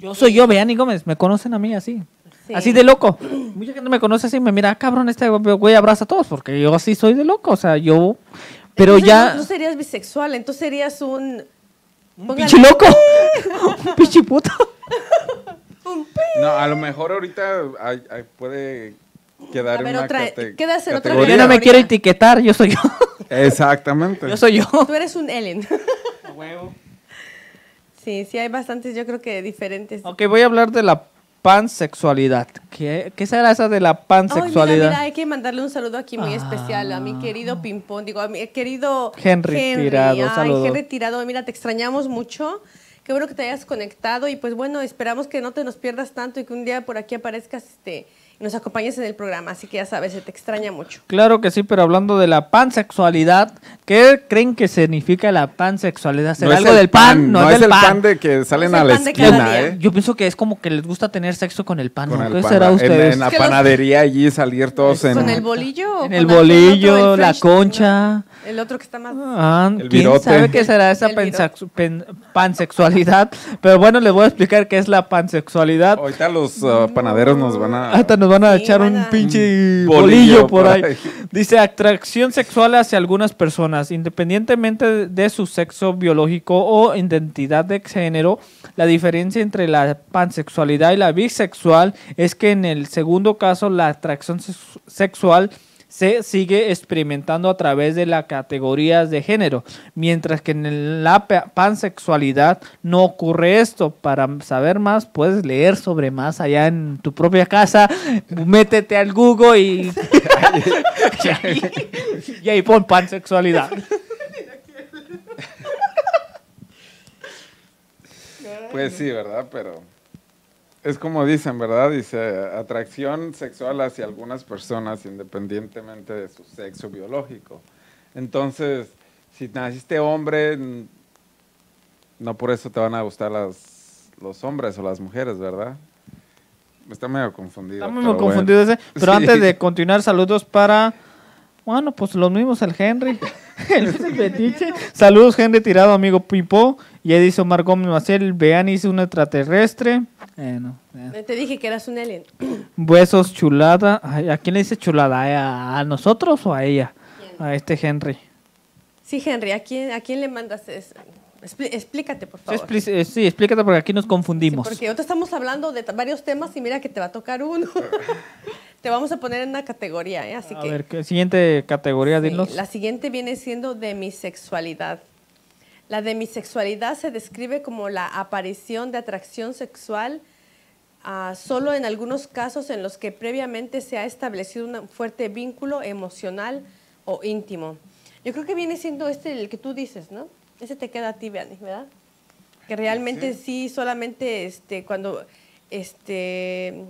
A: Yo soy yo, Beani Gómez. Me conocen a mí así.
B: Sí.
A: Así de loco. Mucha gente me conoce así y me mira, "Ah, cabrón, este güey abraza a todos porque yo así soy de loco. O sea, yo... Pero
B: Entonces,
A: ya...
B: No, no serías bisexual, entonces serías un...
A: Un
B: póngale-
A: pinche loco. Un pinche puto.
C: No, a lo mejor ahorita hay- hay- puede quedar
B: A
C: en
B: ver,
C: una
B: otra- quedas en otra
A: Yo no me quiero etiquetar, yo soy yo.
C: Exactamente.
A: Yo soy yo.
B: Tú eres un Ellen. Sí, sí, hay bastantes, yo creo que diferentes.
A: Ok, voy a hablar de la pansexualidad. ¿Qué, qué será esa de la
B: Ay, mira,
A: pansexualidad?
B: mira, hay que mandarle un saludo aquí muy
A: Ah.
B: especial a mi querido Pimpón, digo, a mi querido
A: Henry Tirado,
B: Ay,
A: saludos.
B: Henry Tirado, mira, te extrañamos mucho. Qué bueno que te hayas conectado y pues bueno, esperamos que no te nos pierdas tanto y que un día por aquí aparezcas este, y nos acompañes en el programa. Así que ya sabes, se te extraña mucho.
A: Claro que sí, pero hablando de la pansexualidad, ¿qué creen que significa la pansexualidad? ¿Será
C: No es
A: algo
C: el
A: del pan?
C: no,
A: es
C: es
A: del
C: el pan de que
B: es
C: salen
B: el
C: a la
B: pan
C: esquina. ¿eh?
A: Yo pienso que es como que les gusta tener sexo con el pan,
C: Con
A: ¿no?
C: el
A: ¿Qué
C: pan,
A: será
C: en-
A: ustedes?
C: En, la panadería allí salir todos en...
B: ¿Con el bolillo?
A: En el bolillo,
B: otro, el
A: la concha.
B: El otro que está más...
A: Ah,
C: El
A: ¿Quién
C: virote.
A: sabe qué será esa pen- pansexualidad? Pero bueno, les voy a explicar qué es la pansexualidad.
C: Ahorita los uh, panaderos nos van a...
A: Hasta nos van a
B: Sí,
A: echar
B: van
A: un pinche
C: Un
A: bolillo,
C: bolillo
A: por
C: por
A: ahí.
C: ahí.
A: Dice atracción sexual hacia algunas personas, independientemente de su sexo biológico o identidad de género. La diferencia entre la pansexualidad y la bisexual es que en el segundo caso la atracción sex- sexual se sigue experimentando a través de las categorías de género, mientras que en la pa- pansexualidad no ocurre esto. Para saber más, puedes leer sobre más allá en tu propia casa, métete al Google y, y, ahí, y ahí pon pansexualidad.
C: Pues sí, ¿verdad? Pero es como dicen, ¿verdad? Dice atracción sexual hacia algunas personas independientemente de su sexo biológico. Entonces, si naciste hombre, no por eso te van a gustar las, los hombres o las mujeres, ¿verdad? Está medio confundido.
A: Estamos
C: pero
A: muy confundidos ese. Pero
C: Sí.
A: antes de continuar, saludos para. Bueno, pues los mismos, el Henry. el Luis Betiche. Saludos, Henry Tirado, amigo Pipo. Y Edison Omar Gómez Maciel. Vean, hice un extraterrestre. Ya.
B: Te dije que eras un alien.
A: Besos, chulada. Ay, ¿A quién le dice chulada? ¿A, nosotros o a ella? A este Henry.
B: Sí, Henry, ¿a quién, a quién le mandas eso? Explícate, por favor.
A: eh, sí, explícate porque aquí nos
B: Sí,
A: confundimos.
B: porque ahorita estamos hablando de varios temas y mira que te va a tocar uno. te vamos a poner en una categoría, ¿eh? Así
A: a
B: que
A: ver, ¿qué siguiente categoría,
B: sí,
A: dinos.
B: la siguiente viene siendo de mi sexualidad. La demisexualidad se describe como la aparición de atracción sexual ah, solo en algunos casos en los que previamente se ha establecido un fuerte vínculo emocional o íntimo. Yo creo que viene siendo este el que tú dices, ¿no? Ese te queda a ti, Beani, ¿verdad? Que realmente sí, solamente este, cuando este,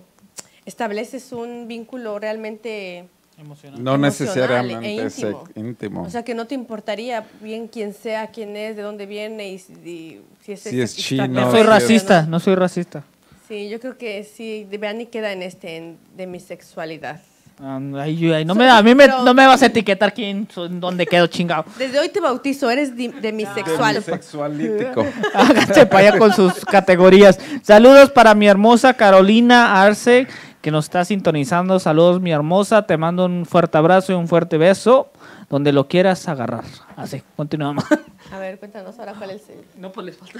B: estableces un vínculo realmente
A: Emocional.
C: No necesariamente
B: e
C: es
B: íntimo.
C: íntimo.
B: O sea, que no te importaría bien quién sea, quién es, de dónde viene y, si- y si es,
C: Si es chino,
A: No soy racista,
B: ¿no?
A: no soy racista.
B: Sí, yo creo que sí, de Beani queda en este, en demisexualidad.
A: Ah, ay, ay, no me, a mí me, no me vas a etiquetar quién, dónde quedo chingado.
B: Desde hoy te bautizo, eres di- demisexual.
C: Sexualítico.
A: Hágase para allá con sus categorías. Saludos para mi hermosa Carolina Arce, que nos está sintonizando. Saludos, mi hermosa. Te mando un fuerte abrazo y un fuerte beso, donde lo quieras agarrar. Así, continuamos.
B: A ver, cuéntanos ahora cuál es el...
A: No, pues les falta.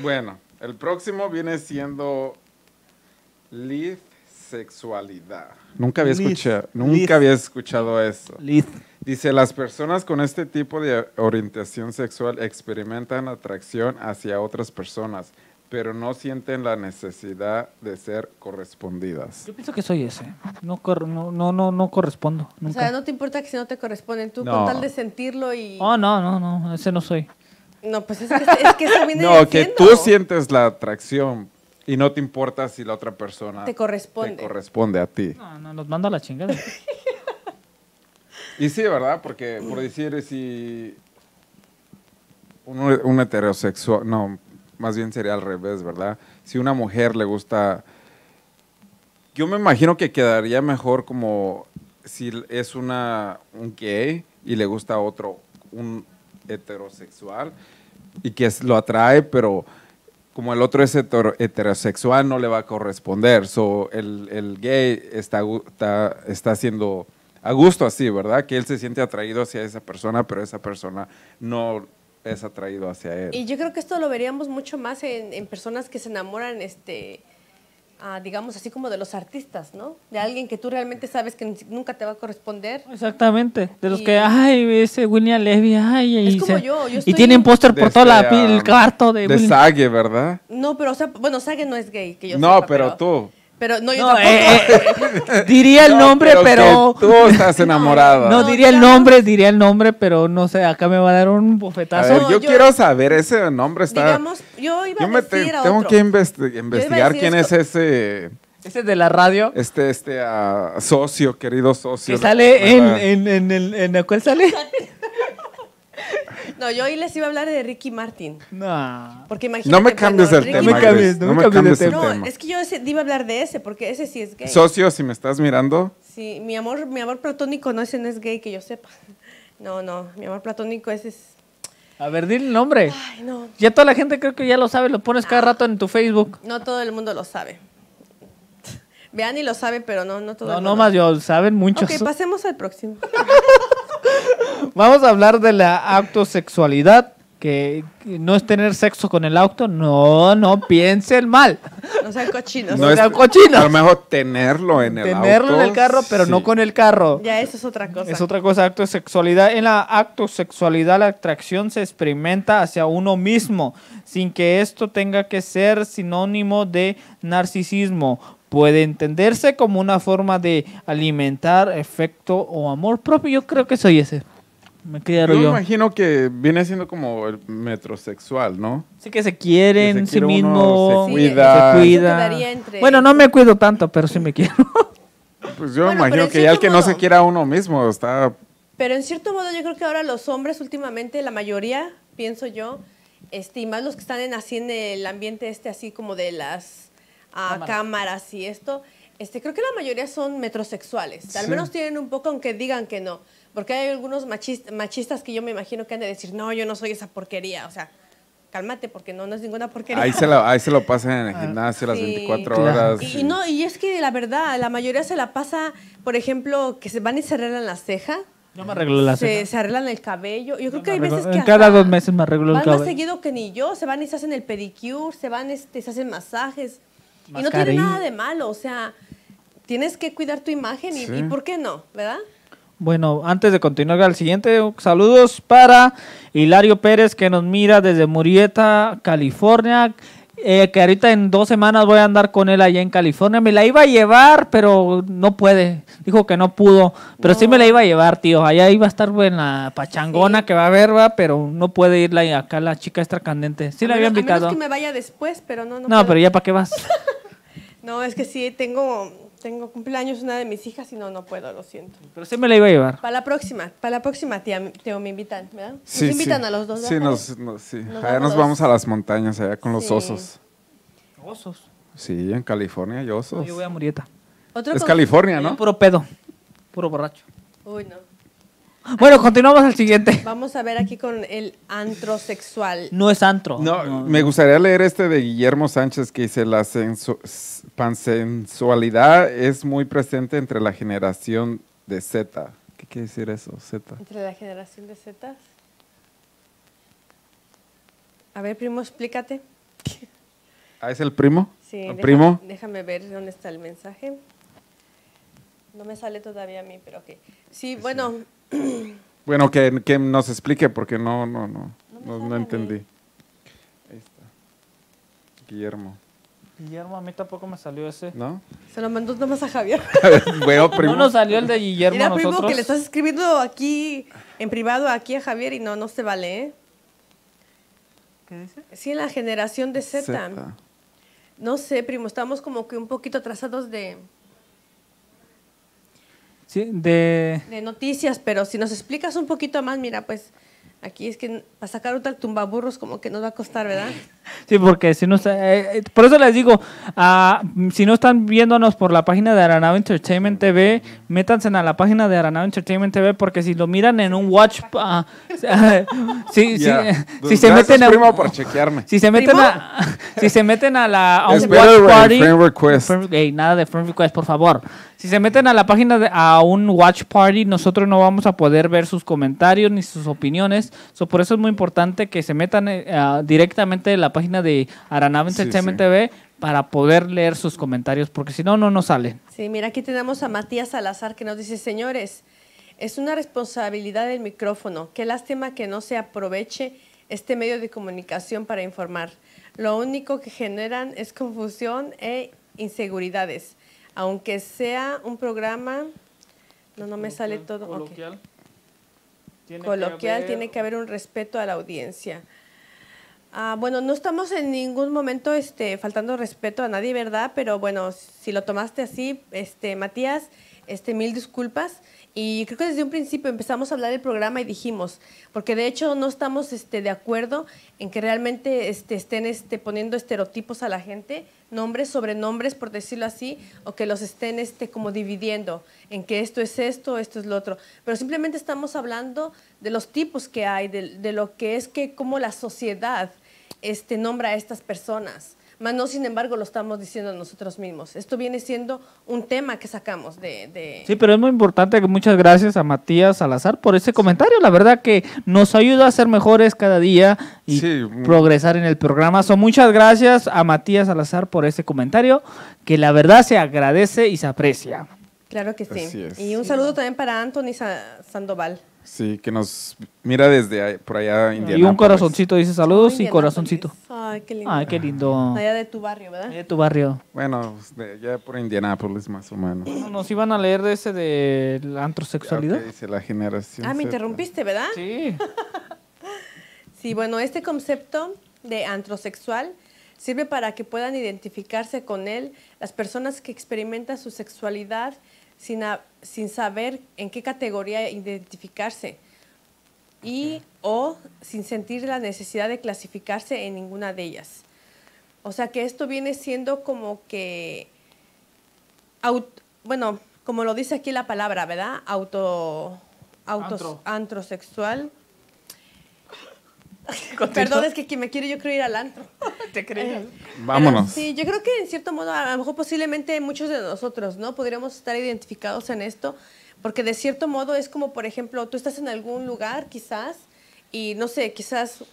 C: Bueno, el próximo viene siendo Liz sexualidad. Nunca había escuchado,
A: Liz.
C: nunca había escuchado eso.
A: Liz.
C: Dice, las personas con este tipo de orientación sexual experimentan atracción hacia otras personas, pero no sienten la necesidad de ser correspondidas.
A: Yo pienso que soy ese. No, cor- no, no, no, no correspondo.
B: O sea, no te importa que si no te corresponden, tú
C: No.
B: con tal de sentirlo y...
A: Oh, no, no, no, ese no soy.
B: No, pues es que, es que eso viene
C: No, que tú sientes la atracción y no te importa si la otra persona
B: Te corresponde.
C: te corresponde a ti.
A: No, no, nos manda a la chingada.
C: Y sí, ¿verdad? Porque por decir si un, un heterosexual, no, más bien sería al revés, ¿verdad? Si una mujer le gusta, yo me imagino que quedaría mejor como si es una un gay y le gusta otro un heterosexual y que lo atrae, pero como el otro es hetero- heterosexual no le va a corresponder. So, el, el gay está, está, está haciendo a gusto así, ¿verdad? Que él se siente atraído hacia esa persona, pero esa persona no es atraído hacia él.
B: Y yo creo que esto lo veríamos mucho más en, en personas que se enamoran, este, ah, digamos así como de los artistas, ¿no? De alguien que tú realmente sabes que nunca te va a corresponder.
A: Exactamente. De los
B: Y-
A: que, ay, ese William Levy, ay,
B: Es
A: y,
B: como
A: se-
B: yo, yo
A: y tienen póster por la
C: este,
A: pi- el cuarto de,
C: de
A: William.
C: Sague, ¿verdad?
B: No, pero, o sea, bueno, Sage no es gay, que yo
C: no,
B: sepa,
C: pero, tú.
B: Pero no, yo
A: No,
B: tampoco.
A: eh, eh, diría el
C: No,
A: nombre, pero...
C: que tú estás enamorada.
A: No,
B: No,
A: diría el nombre, diría el nombre, pero no sé, acá me va a dar un
C: A
A: bofetazo.
C: ver,
B: No,
C: yo,
B: yo-
C: quiero saber, ese nombre está...
B: Digamos, yo iba
C: yo
B: a
C: me te-
B: decir a
C: tengo
B: otro.
C: que investi- investigar
B: decir
C: quién
B: esto.
C: es ese...
A: Ese de la radio,
C: Este, este ah, socio, querido socio.
A: que sale en, en, en, el- en el cual sale.
B: No, yo hoy les iba a hablar de Ricky Martin.
A: No.
B: Porque imagínate,
C: No me
B: bueno,
C: cambies el
B: Ricky
A: No
C: tema.
A: cambies, no me cambies de
C: el
B: No,
C: tema.
B: es que yo ese- iba a hablar de ese, porque ese sí es gay.
C: Socio, si me estás mirando,
B: Sí, mi amor, mi amor platónico no, ese no es gay, que yo sepa. No, no, mi amor platónico ese es...
A: A ver, dile el nombre.
B: Ay, no,
A: Ya toda la gente creo que ya lo sabe, lo pones cada rato en tu Facebook.
B: no todo el mundo lo sabe. Vean y lo sabe, pero no, no todo
A: No,
B: el
A: no
B: mundo.
A: más yo, saben muchos.
B: Ok, pasemos al próximo.
A: Vamos a hablar de la autosexualidad, que que no es tener sexo con el auto. No, no piensen mal.
B: No sean cochinos.
A: No sean cochinos.
C: A lo mejor tenerlo en el
A: Tenerlo
C: auto.
A: en el carro, pero no con el carro.
B: Ya, eso es otra cosa.
A: Es otra cosa, actosexualidad. En la actosexualidad la atracción se experimenta hacia uno mismo, sin que esto tenga que ser sinónimo de narcisismo. Puede entenderse como una forma de alimentar efecto o amor propio. Yo creo que soy ese. Me
C: Yo me
A: yo.
C: imagino que viene siendo como el metrosexual, ¿no?
A: Sí que se quieren,
C: Que se
A: sí
C: quiere uno,
A: mismo,
C: se
B: Sí,
C: cuida.
A: se
B: eso
A: cuida.
B: entre-
A: Bueno, no me cuido tanto, pero sí me quiero.
C: Pues yo
B: Bueno,
C: me imagino
B: en
C: que ya el
B: cierto
C: que no se
B: modo-
C: quiera a uno mismo está...
B: Pero en cierto modo yo creo que ahora los hombres últimamente, la mayoría, pienso yo, este, y más los que están en, así en el ambiente este así como de las ah,
A: Cámaras.
B: cámaras y esto, este, creo que la mayoría son metrosexuales. Al
C: Sí.
B: menos tienen un poco, aunque digan que no. Porque hay algunos machis- machistas que yo me imagino que han de decir, no, yo no soy esa porquería. O sea, cálmate porque no, no es ninguna porquería.
C: Ahí se lo, ahí se lo pasan en el gimnasio las
B: Sí.
C: 24
A: Claro.
C: horas.
B: Y, y no, y es que la verdad, la mayoría se la pasa, por ejemplo, que se van y se arreglan la ceja.
A: Yo me arreglo la
B: se,
A: ceja.
B: se arreglan el cabello. Yo creo que hay
A: arreglo-
B: veces que
A: en cada dos meses me arreglo el
B: van más
A: cabello.
B: seguido que ni yo. Se van y se hacen el pedicure, se van, este, se hacen masajes. Y no tiene nada de malo. O sea, tienes que cuidar tu imagen y,
C: Sí.
B: y ¿por qué no? ¿Verdad?
A: Bueno, antes de continuar al siguiente, saludos para Hilario Pérez que nos mira desde Murieta, California. Eh, que ahorita en dos semanas voy a andar con él allá en California. Me la iba a llevar, pero no puede. Dijo que no pudo. Pero sí me la iba a llevar, tío. Allá iba a estar en la pachangona que va a haber, va, pero no puede ir la, acá la chica extra candente. Sí
B: A
A: la había
B: menos- A
A: invitado.
B: menos que me vaya después, pero no, no.
A: No, pero ya para qué vas.
B: No, es que sí, tengo, tengo cumpleaños una de mis hijas y no, no puedo, lo siento.
A: Pero sí me la iba a llevar.
B: Para la próxima, para la próxima, tía, Teo, me invitan, ¿verdad? Nos
C: Sí,
B: invitan
C: sí.
B: a los dos,
C: Sí,
B: ¿verdad?
C: nos, nos- sí.
B: Nos
C: allá
B: vamos
C: nos vamos a las montañas, allá con los
B: Sí.
C: osos.
A: Osos.
C: Sí, en California hay osos.
A: Yo voy a Murieta.
B: Otro
C: Es
B: con-
C: California, ¿no?
A: Puro pedo. Puro borracho.
B: Uy, no.
A: Bueno, continuamos al siguiente.
B: Vamos a ver aquí con el antrosexual.
A: No es antro.
C: No, me gustaría leer este de Guillermo Sánchez que dice, la pansensualidad es muy presente entre la generación de Z. ¿Qué quiere decir eso, Z?
B: Entre la generación de Zetas. A ver, primo, explícate.
C: Ah, ¿es el primo?
B: Sí,
C: ¿El
B: deja-
C: primo?
B: Déjame ver dónde está el mensaje. No me sale todavía a mí, pero ok. Sí, bueno,
C: Bueno, que, que nos explique porque no, no, no,
B: No
C: entendí. Ahí está. Guillermo,
A: Guillermo, a mí tampoco me salió ese.
C: ¿no?
B: se lo mandó nomás a Javier.
C: Veo primo.
A: No nos salió el de Guillermo
B: Mira, primo,
A: nosotros.
B: que le estás escribiendo aquí en privado aquí a Javier y no, no se vale, ¿eh?
A: ¿Qué dice?
B: Sí, en la generación de Z.
C: Z.
B: No sé, primo, estamos como que un poquito atrasados de,
A: Sí, de...
B: noticias, pero si nos explicas un poquito más, mira, pues aquí es que para sacar un tumbaburros como que nos va a costar, ¿verdad?
A: Sí, porque si no está- eh, eh, por eso les digo, mm, si no están viéndonos por la página de Aranao Entertainment TV, métanse a la página de Aranao Entertainment TV porque si lo miran en un watch, ah, si, si-
C: Ya.
A: si se meten a
C: primo, por chequearme.
A: si se meten
B: ¿Primo?
A: a si se meten a la a un watch
C: el
A: party
C: friend request.
A: Friend- ey, nada de friend request por favor si se meten a la página de a un watch party nosotros no vamos a poder ver sus comentarios ni sus opiniones So, por eso es muy importante que se metan ah, directamente en la página de Aranave
C: Sí,
A: Entertainment
C: sí.
A: TV para poder leer sus comentarios porque si no no nos salen
B: Sí, mira, aquí tenemos a Matías Salazar que nos dice, señores, es una responsabilidad del micrófono. Qué lástima que no se aproveche este medio de comunicación para informar. Lo único que generan es confusión e inseguridades. Aunque sea un programa, no, no me sale todo. ok. Coloquial, tiene que haber un respeto a la audiencia. Ah, bueno, no estamos en ningún momento este, faltando respeto a nadie, ¿verdad? Pero bueno, si lo tomaste así, este, Matías, este, mil disculpas. Y creo que desde un principio empezamos a hablar del programa y dijimos, porque de hecho no estamos este, de acuerdo en que realmente este, estén este, poniendo estereotipos a la gente, nombres sobre nombres, por decirlo así, o que los estén este, como dividiendo en que esto es esto, esto es lo otro. Pero simplemente estamos hablando de los tipos que hay, de, de lo que es que cómo la sociedad este, nombra a estas personas. Más no, sin embargo, lo estamos diciendo nosotros mismos. Esto viene siendo un tema que sacamos de... de-
A: Sí, pero es muy importante que muchas gracias a Matías Salazar por ese comentario. La verdad que nos ayuda a ser mejores cada día y
C: Sí,
A: progresar en el programa. So, muchas gracias a Matías Salazar por ese comentario que la verdad se agradece y se aprecia.
B: Claro que sí. Y un saludo también para Anthony Sa- Sandoval.
C: Sí, que nos mira desde por allá,
A: Y
C: Indianápolis.
A: un corazoncito dice saludos y corazoncito.
B: Ay, qué lindo.
A: Ay, qué lindo.
B: Allá de tu barrio, ¿verdad?
A: De tu barrio.
C: Bueno, de allá por Indianápolis más o menos.
A: Nos iban a leer de ese de la antrosexualidad.
C: Ok, dice la generación
B: Ah, me
C: Z.
B: interrumpiste, ¿verdad?
A: Sí.
B: Sí, bueno, este concepto de antrosexual sirve para que puedan identificarse con él las personas que experimentan su sexualidad sin, a- sin saber en qué categoría identificarse y o sin sentir la necesidad de clasificarse en ninguna de ellas. O sea que esto viene siendo como que, aut- bueno, como lo dice aquí la palabra, ¿verdad? Auto, autos,
A: Antro.
B: antrosexual. Perdón, es que quien me quiere yo quiero ir al antro.
A: Te
B: Eh,
C: Vámonos.
B: pero sí, yo creo que en cierto modo, a lo mejor posiblemente muchos de nosotros, ¿no? Podríamos estar identificados en esto, porque de cierto modo es como, por ejemplo, tú estás en algún lugar, quizás, y no sé, quizás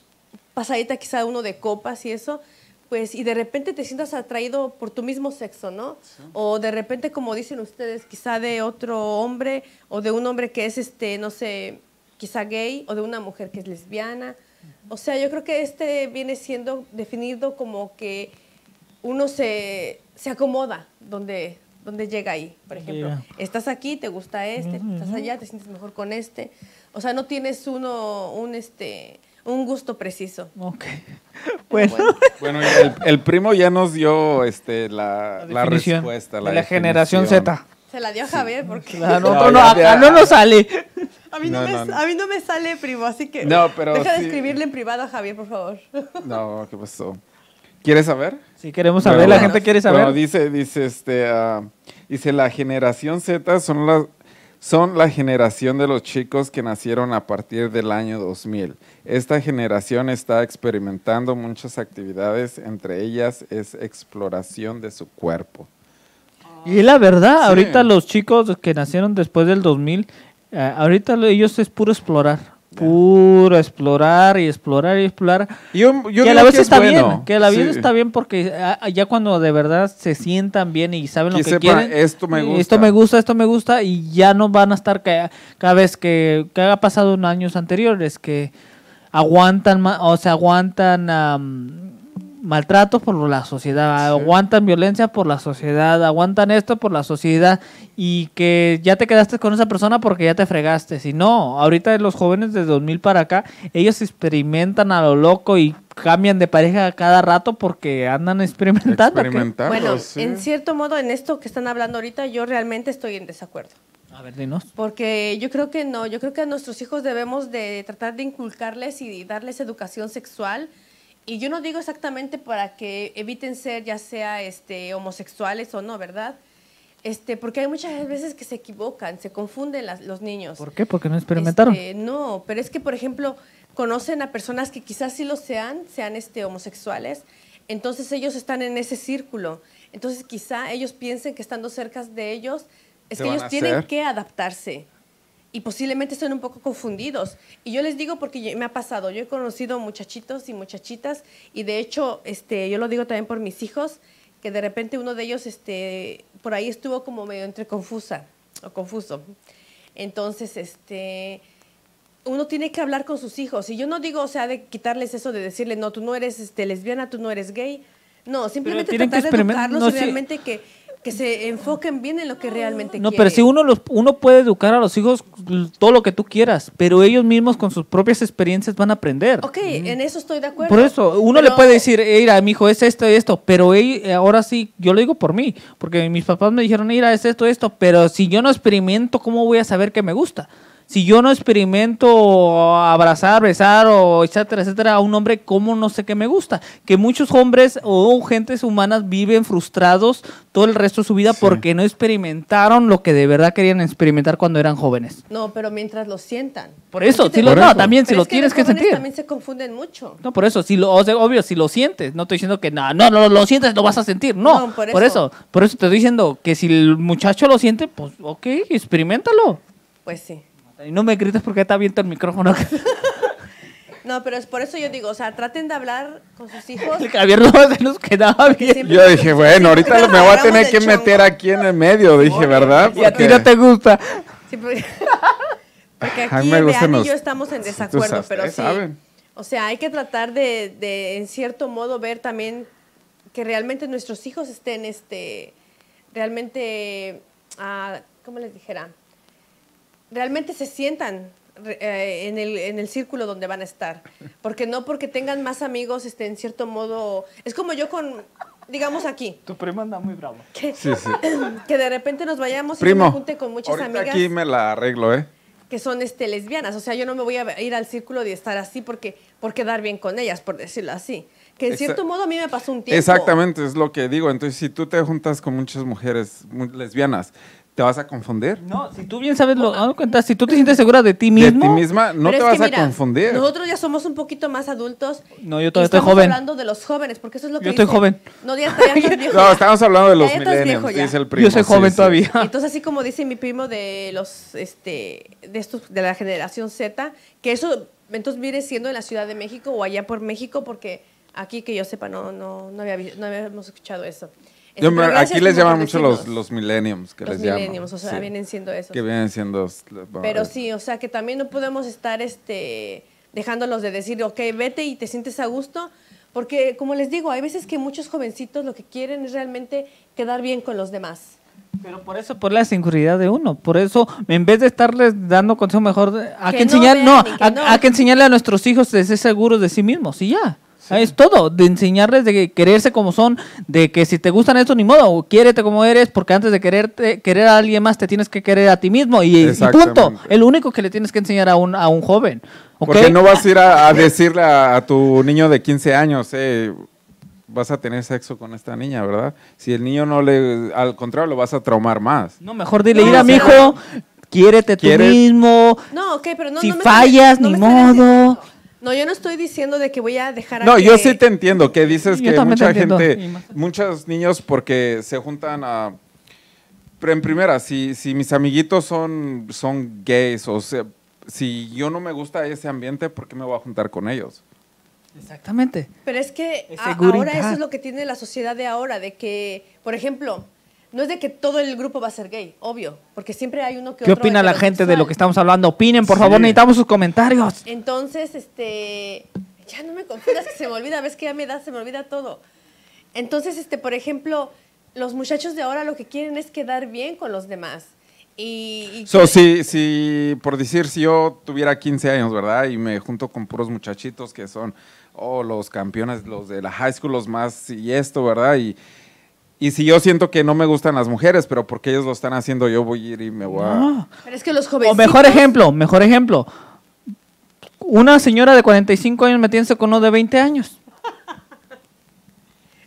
B: pasadita, quizás uno de copas y eso, pues, y de repente te sientas atraído por tu mismo sexo, ¿no? O de repente, como dicen ustedes, quizá de otro hombre, o de un hombre que es, este, no sé, quizá gay, o de una mujer que es lesbiana. O sea, yo creo que este viene siendo definido como que uno se, se acomoda donde, donde llega ahí. Por ejemplo,
A: Yeah.
B: estás aquí, te gusta este, estás allá, te sientes mejor con este. O sea, no tienes uno, un, este, un gusto preciso.
A: Ok. Bueno,
C: Bueno, el, el primo ya nos dio este, la, la
A: definición
C: respuesta.
A: de la generación. Z.
B: Se la dio a Javier porque
A: A
C: No,
A: nosotros no, acá no nos sale.
B: A, mí no,
C: No,
B: me,
C: no,
B: a mí no me sale primo, así que
C: No, pero
B: deja de
C: sí.
B: escribirle en privado a Javier, por favor.
C: No, ¿qué pasó? ¿Quieres saber?
A: Si queremos saber,
C: Bueno,
A: la gente quiere saber.
C: Bueno, dice, dice, este, ah, dice, la generación Z son la, son la generación de los chicos que nacieron a partir del año 2000. Esta generación está experimentando muchas actividades, entre ellas es exploración de su cuerpo.
A: Y la verdad,
C: Sí.
A: ahorita los chicos que nacieron después del 2000, eh, ahorita lo- ellos es puro explorar. Puro explorar y explorar y explorar.
C: Yo, yo
A: que a la vez
C: que es
A: está
C: bueno.
A: bien, que a la vez
C: Sí.
A: está bien porque ah, ya cuando de verdad se sientan bien y saben
C: Que
A: lo que
C: sepa,
A: quieren.
C: esto me gusta.
A: Esto me gusta, esto me gusta y ya no van a estar ca- cada vez que, que ha pasado en años anteriores que aguantan, o sea, aguantan am, maltratos por la sociedad, aguantan violencia por la sociedad, aguantan esto por la sociedad y que ya te quedaste con esa persona porque ya te fregaste. Si no, ahorita los jóvenes de 2000 para acá, ellos experimentan a lo loco y cambian de pareja a cada rato porque andan experimentando.
B: bueno,
C: sí.
B: en cierto modo, en esto que están hablando ahorita, yo realmente estoy en desacuerdo.
A: A ver, dinos.
B: Porque yo creo que no, yo creo que a nuestros hijos debemos de tratar de inculcarles y darles educación sexual. Y yo no digo exactamente para que eviten ser ya sea este, homosexuales o no, ¿verdad? Este, porque hay muchas veces que se equivocan, se confunden las- los niños.
A: ¿Por qué? Porque no experimentaron.
B: Este, no, pero es que, por ejemplo, conocen a personas que quizás sí lo sean, sean este, homosexuales, entonces ellos están en ese círculo. Entonces quizá ellos piensen que estando cerca de ellos, es
C: ¿Te
B: que ellos tienen que adaptarse. Y posiblemente estén un poco confundidos. Y yo les digo porque me ha pasado, yo he conocido muchachitos y muchachitas, y de hecho, este, yo lo digo también por mis hijos, que de repente uno de ellos este, por ahí estuvo como medio entre confusa o confuso. Entonces, este, uno tiene que hablar con sus hijos. Y yo no digo, o sea, de quitarles eso de decirle, no, tú no eres este, lesbiana, tú no eres gay. No, simplemente tratar de educarlos
A: no,
B: y
A: sí.
B: realmente que, que se enfoquen bien en lo que realmente
A: No,
B: quieren.
A: pero si uno los, uno puede educar a los hijos todo lo que tú quieras, pero ellos mismos con sus propias experiencias van a aprender.
B: Ok, en eso estoy de acuerdo.
A: Por eso, uno le puede decir, mira, mi hijo, es esto, esto, pero ell- eh, ahora sí, yo lo digo por mí, porque mis papás me dijeron, mira, es esto, esto, pero si yo no experimento, ¿cómo voy a saber que me gusta? Si yo no experimento abrazar, besar o etcétera, etcétera, a un hombre, ¿cómo no sé qué me gusta? Que muchos hombres o gentes humanas viven frustrados todo el resto de su vida
C: Sí.
A: porque no experimentaron lo que de verdad querían experimentar cuando eran jóvenes.
B: No, pero mientras lo sientan.
A: Por eso,
B: Es que
A: si lo,
C: Por
A: no,
C: eso.
A: también si lo
B: que
A: tienes
B: los
A: que sentir.
B: también se confunden mucho.
A: No, por eso, si lo, o sea, obvio, si lo sientes, no estoy diciendo que no, no, no, lo sientes, lo vas a sentir, no,
B: No, por
A: por,
B: eso.
A: eso. por eso te estoy diciendo que si el muchacho lo siente, pues ok, experimentalo.
B: Pues sí.
A: Y no me grites porque está abierto el micrófono.
B: No, pero es por eso yo digo, o sea, traten de hablar con sus hijos.
A: El Javier no se nos quedaba bien.
C: Yo dije, bueno, ahorita me voy a tener que
B: chongo.
C: meter aquí en el medio, dije, ¿verdad?
A: Y a ti no te gusta.
B: Sí, porque, porque
C: A
B: aquí
C: mí me gustan
B: Bean y yo estamos en desacuerdo,
C: sabes,
B: pero
C: ustedes
B: sí.
C: saben.
B: O sea, hay que tratar de, de, en cierto modo, ver también que realmente nuestros hijos estén, este, realmente, ah, ¿cómo les dijera? Realmente se sientan eh, en, el, en el círculo donde van a estar. Porque no porque tengan más amigos, este, en cierto modo, es como yo con, digamos aquí,
A: Tu prima anda muy bravo.
B: que,
C: Sí, sí.
B: que de repente nos vayamos y yo me
C: Primo,
B: junte con muchas
C: ahorita
B: amigas
C: aquí me la arreglo, ¿eh?
B: que son este, lesbianas. O sea, yo no me voy a ir al círculo de estar así porque, por quedar bien con ellas, por decirlo así. Que en
C: Exa-
B: cierto modo a mí me pasó un tiempo.
C: Exactamente, es lo que digo. Entonces, si tú te juntas con muchas mujeres muy lesbianas, ¿te vas a confundir?
A: No, si tú bien sabes lo, de cuenta, si tú te sientes segura de ti
C: De
A: mismo.
C: ti misma no te
B: es
C: vas
B: que
C: a
B: mira,
C: confundir.
B: Nosotros ya somos un poquito más adultos.
A: No, yo todavía estoy
B: estamos
A: joven.
B: hablando de los jóvenes, porque eso es lo que
A: Yo estoy
B: dicen.
A: joven.
B: No, ya, ya estás viejo.
C: No, estamos hablando de los
B: Ya
C: millennials,
B: viejo ya.
C: dice el primo.
A: Yo soy
C: sí,
A: joven
C: sí.
A: todavía.
B: Entonces, así como dice mi primo de los, este, de estos, de la generación Z, que eso, entonces viene siendo en la Ciudad de México o allá por México, porque Aquí que yo sepa, no, no, no, había, no habíamos escuchado eso.
C: Yo me-
B: pero gracias
C: aquí les llaman mucho los, los millenniums, que
B: Los
C: les llaman.
B: millennials, o sea,
C: Sí.
B: vienen siendo esos.
C: Que vienen siendo...
B: Pero sí, o sea, que también no podemos estar este, dejándolos de decir, ok, vete y te sientes a gusto, porque como les digo, hay veces que muchos jovencitos lo que quieren es realmente quedar bien con los demás.
A: Pero por eso, por la seguridad de uno. Por eso, en vez de estarles dando consejo mejor, de- hay
B: Que
A: que,
B: no
A: enseñar, no,
B: que no.
A: hay que enseñarle a nuestros hijos de ser seguros de sí mismos y ya. Es todo, de enseñarles de que quererse como son, de que si te gustan esto, ni modo, quiérete como eres, porque antes de quererte, querer a alguien más, te tienes que querer a ti mismo y, y punto. El único que le tienes que enseñar a un, a un joven.
C: Porque no vas a ir a, a decirle a, a tu niño de 15 años, eh, vas a tener sexo con esta niña, ¿verdad? Si el niño no le, al contrario, lo vas a traumar más.
A: No, mejor dile,
B: No,
A: mira,
B: o sea-
A: mijo, quiérete tú mismo.
B: No, ok, pero no
A: Si
B: no me
A: fallas,
B: no
A: ni
B: me estoy diciendo-
A: modo.
B: No, yo no estoy diciendo de que voy a dejar a
C: No,
B: que-
C: yo sí te entiendo que dices
A: Yo
C: que mucha gente, muchos niños porque se juntan a... Pero en primera, si, si mis amiguitos son, son gays o sea, si yo no me gusta ese ambiente, ¿por qué me voy a juntar con ellos?
A: Exactamente.
B: Pero es que
A: Es
B: a-
A: seguridad.
B: ahora eso es lo que tiene la sociedad de ahora, de que, por ejemplo, no es de que todo el grupo va a ser gay, obvio, porque siempre hay uno que
A: ¿Qué
B: otro
A: opina la gente de lo que estamos hablando? Opinen, por
C: Sí.
A: favor, necesitamos sus comentarios.
B: Entonces, este, ya no me confundas que se me olvida, ves que ya me da, se me olvida todo. Entonces, este, por ejemplo, los muchachos de ahora lo que quieren es quedar bien con los demás. Y, y
C: So, si, si, por decir, si yo tuviera 15 años, ¿verdad? Y me junto con puros muchachitos que son, oh, los campeones, los de la high school, los más, y esto, ¿verdad? Y, y si yo siento que no me gustan las mujeres, pero porque ellos lo están haciendo, yo voy a ir y me voy a...
A: No.
B: pero es que los
A: O
B: jóvenes.
A: mejor ejemplo, mejor ejemplo. Una señora de 45 años metiéndose con uno de 20 años.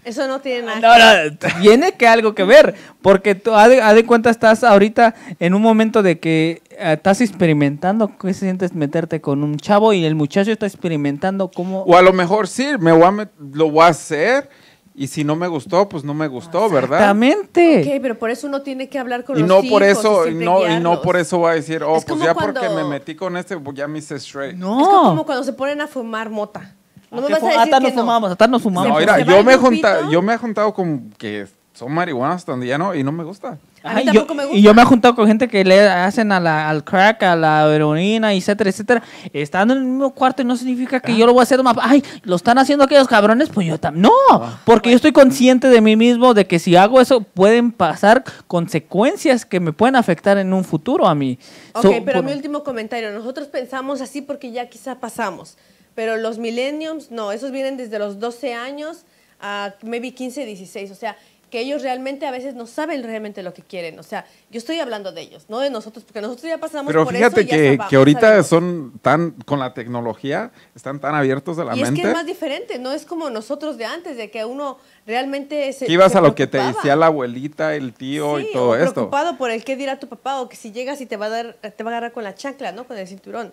B: Eso no tiene nada
A: No, no, tiene que algo que ver, porque tú, haz de, haz de cuenta, estás ahorita en un momento de que eh, estás experimentando qué se siente meterte con un chavo y el muchacho está experimentando cómo...
C: O a lo mejor sí, me voy a lo voy a hacer y si no me gustó, pues no me gustó, ¿verdad?
A: Exactamente.
B: Ok, pero por eso uno tiene que hablar con
C: Y
B: los
C: no
B: hijos.
C: por eso, y no, y no por eso voy a decir, oh,
B: Es
C: pues ya
B: cuando-
C: porque me metí con este, pues ya me hice straight.
A: No.
B: Es como cuando se ponen a fumar mota. No me vas a decir
A: hasta
B: que
A: nos
B: no.
A: fumamos, hasta nos fumamos.
C: No, mira,
B: va
C: yo me, junta- yo me he juntado con que son marihuanas donde ya no, y no me gusta.
B: A mí
A: Ay,
B: tampoco
A: yo-
B: me gusta.
A: Y yo me he juntado con gente que le hacen a la- al crack, a la heroína, etcétera, etcétera. Estando en el mismo cuarto y no significa que yo lo voy a hacer más. Ay, lo están haciendo aquellos cabrones, pues yo también. No,
B: Ah,
A: porque yo estoy consciente de mí mismo de que si hago eso pueden pasar consecuencias que me pueden afectar en un futuro a mí.
B: Ok,
A: So,
B: pero
A: por-
B: mi último comentario. Nosotros pensamos así porque ya quizá pasamos. Pero los millenniums, no, esos vienen desde los 12 años a maybe 15, 16. O sea, que ellos realmente a veces no saben realmente lo que quieren. O sea, yo estoy hablando de ellos, no de nosotros, porque nosotros ya pasamos
C: Pero
B: por
C: fíjate
B: eso. y ya
C: que,
B: sabamos,
C: que ahorita
B: sabemos.
C: son tan, con la tecnología, están tan abiertos de la
B: Y es
C: mente.
B: que es más diferente, no es como nosotros de antes, de que uno realmente se.
C: que ibas
B: se
C: a lo que te decía la abuelita, el tío
B: Sí,
C: y todo
B: o
C: esto.
B: preocupado por el qué dirá tu papá o que si llegas y te va a dar te va a agarrar con la chancla, ¿no? Con el cinturón.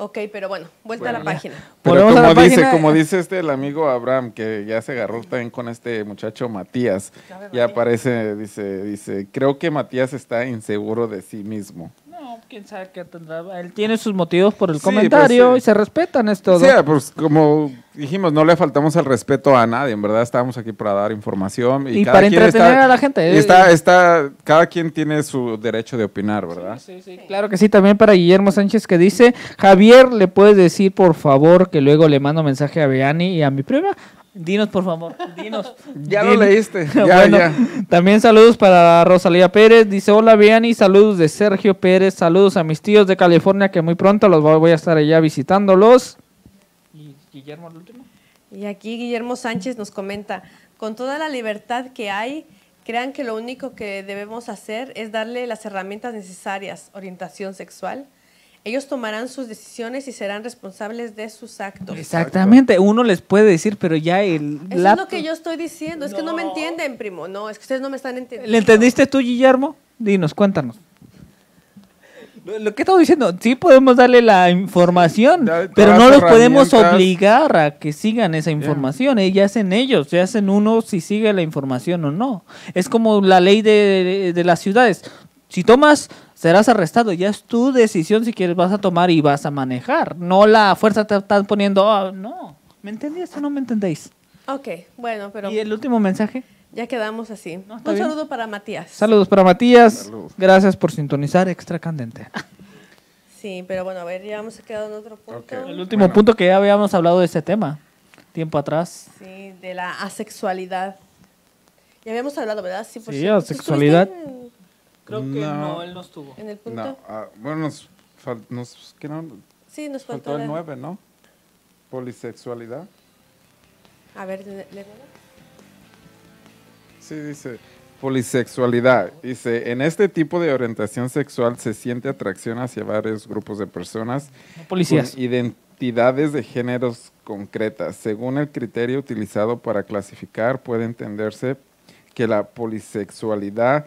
B: Ok, pero bueno, vuelta a la
A: ya.
B: página.
C: Pero
A: Volvemos a la
C: como dice,
A: página.
C: como dice este el amigo Abraham, que ya se agarró también con este muchacho Matías, ya aparece, dice, dice, creo que Matías está inseguro de sí mismo.
A: Quién sabe qué tendrá. Él tiene sus motivos por el
C: Sí,
A: comentario
C: pues, sí.
A: y se respetan, es todo.
C: Sí, pues como dijimos, no le faltamos el respeto a nadie, en verdad estamos aquí para dar información. Y,
A: Y
C: cada
A: para
C: quien
A: entretener
C: está-
A: a la gente, eh.
C: Está, está, cada quien tiene su derecho de opinar, ¿verdad?
A: Sí, sí, claro que sí, también para Guillermo Sánchez que dice, Javier, ¿le puedes decir por favor que luego le mando mensaje a Beani y a mi prima? Dinos, por favor, dinos.
C: Ya lo
A: Dinos.
C: leíste, ya,
A: Bueno,
C: ya.
A: También saludos para Rosalía Pérez, dice, hola Beani, saludos de Sergio Pérez, saludos a mis tíos de California que muy pronto los voy voy a estar allá visitándolos. ¿Y Guillermo el último?
B: Y aquí Guillermo Sánchez nos comenta, con toda la libertad que hay, crean que lo único que debemos hacer es darle las herramientas necesarias, orientación sexual. Ellos tomarán sus decisiones y serán responsables de sus actos.
A: Exactamente, uno les puede decir, pero ya el...
B: Eso es lo que yo estoy diciendo, es que no me entienden, primo. No, es que ustedes no me están entendiendo.
A: ¿Le entendiste tú, Guillermo? Dinos, cuéntanos. Lo, que estamos diciendo, sí podemos darle la información,
C: Da-
A: pero no los podemos obligar a que sigan esa información. eh, Ya hacen ellos, ya hacen uno si sigue la información o no. Es como la ley de, de las ciudades. Si tomas, serás arrestado. Ya es tu decisión si quieres vas a tomar y vas a manejar. No la fuerza te están poniendo, "Ah, no. ¿Me ¿Me entendías o no me entendéis?
B: Ok, bueno, pero
A: ¿Y el último mensaje?
B: ya quedamos así.
A: No,
B: Un
A: bien.
B: saludo para Matías.
A: Saludos para Matías.
C: Saludos.
A: Gracias por sintonizar Extra Candente.
B: Sí, pero bueno, a ver, ya hemos quedado en otro punto.
A: El último
C: Bueno.
A: punto que ya habíamos hablado de este tema, tiempo atrás.
B: Sí, de la asexualidad. Ya habíamos hablado, ¿verdad? Sí, por
A: Sí.
B: ¿Tú
A: Creo
C: que no,
A: él no estuvo.
B: En, el punto.
C: No, ah, bueno, nos, fal- nos, ¿qué no?
B: Sí, nos faltó.
C: faltó el
B: la-
C: 9, ¿no? Polisexualidad.
B: A ver, le- le-
C: Sí, dice polisexualidad. Dice, en este tipo de orientación sexual se siente atracción hacia varios grupos de personas
A: No policías.
C: con identidades de géneros concretas. Según el criterio utilizado para clasificar, puede entenderse que la polisexualidad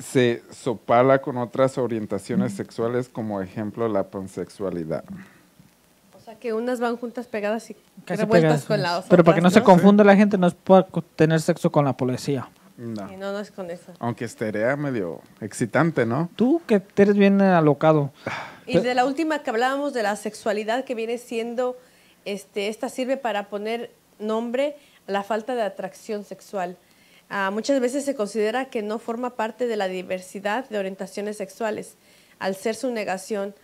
C: se sopala con otras orientaciones sexuales, como ejemplo la pansexualidad.
B: O sea, que unas van juntas pegadas y
A: Casi
B: revueltas
A: pegadas.
B: con la otra.
A: Pero para que no se confunda la gente, no es para tener sexo con la policía.
C: No.
B: Y no, no es con eso.
C: Aunque estaría medio excitante, ¿no?
A: Tú que eres bien alocado.
B: Y de la última que hablábamos de la sexualidad que viene siendo, este, esta sirve para poner nombre a la falta de atracción sexual. Ah, muchas veces se considera que no forma parte de la diversidad de orientaciones sexuales, al ser su negación.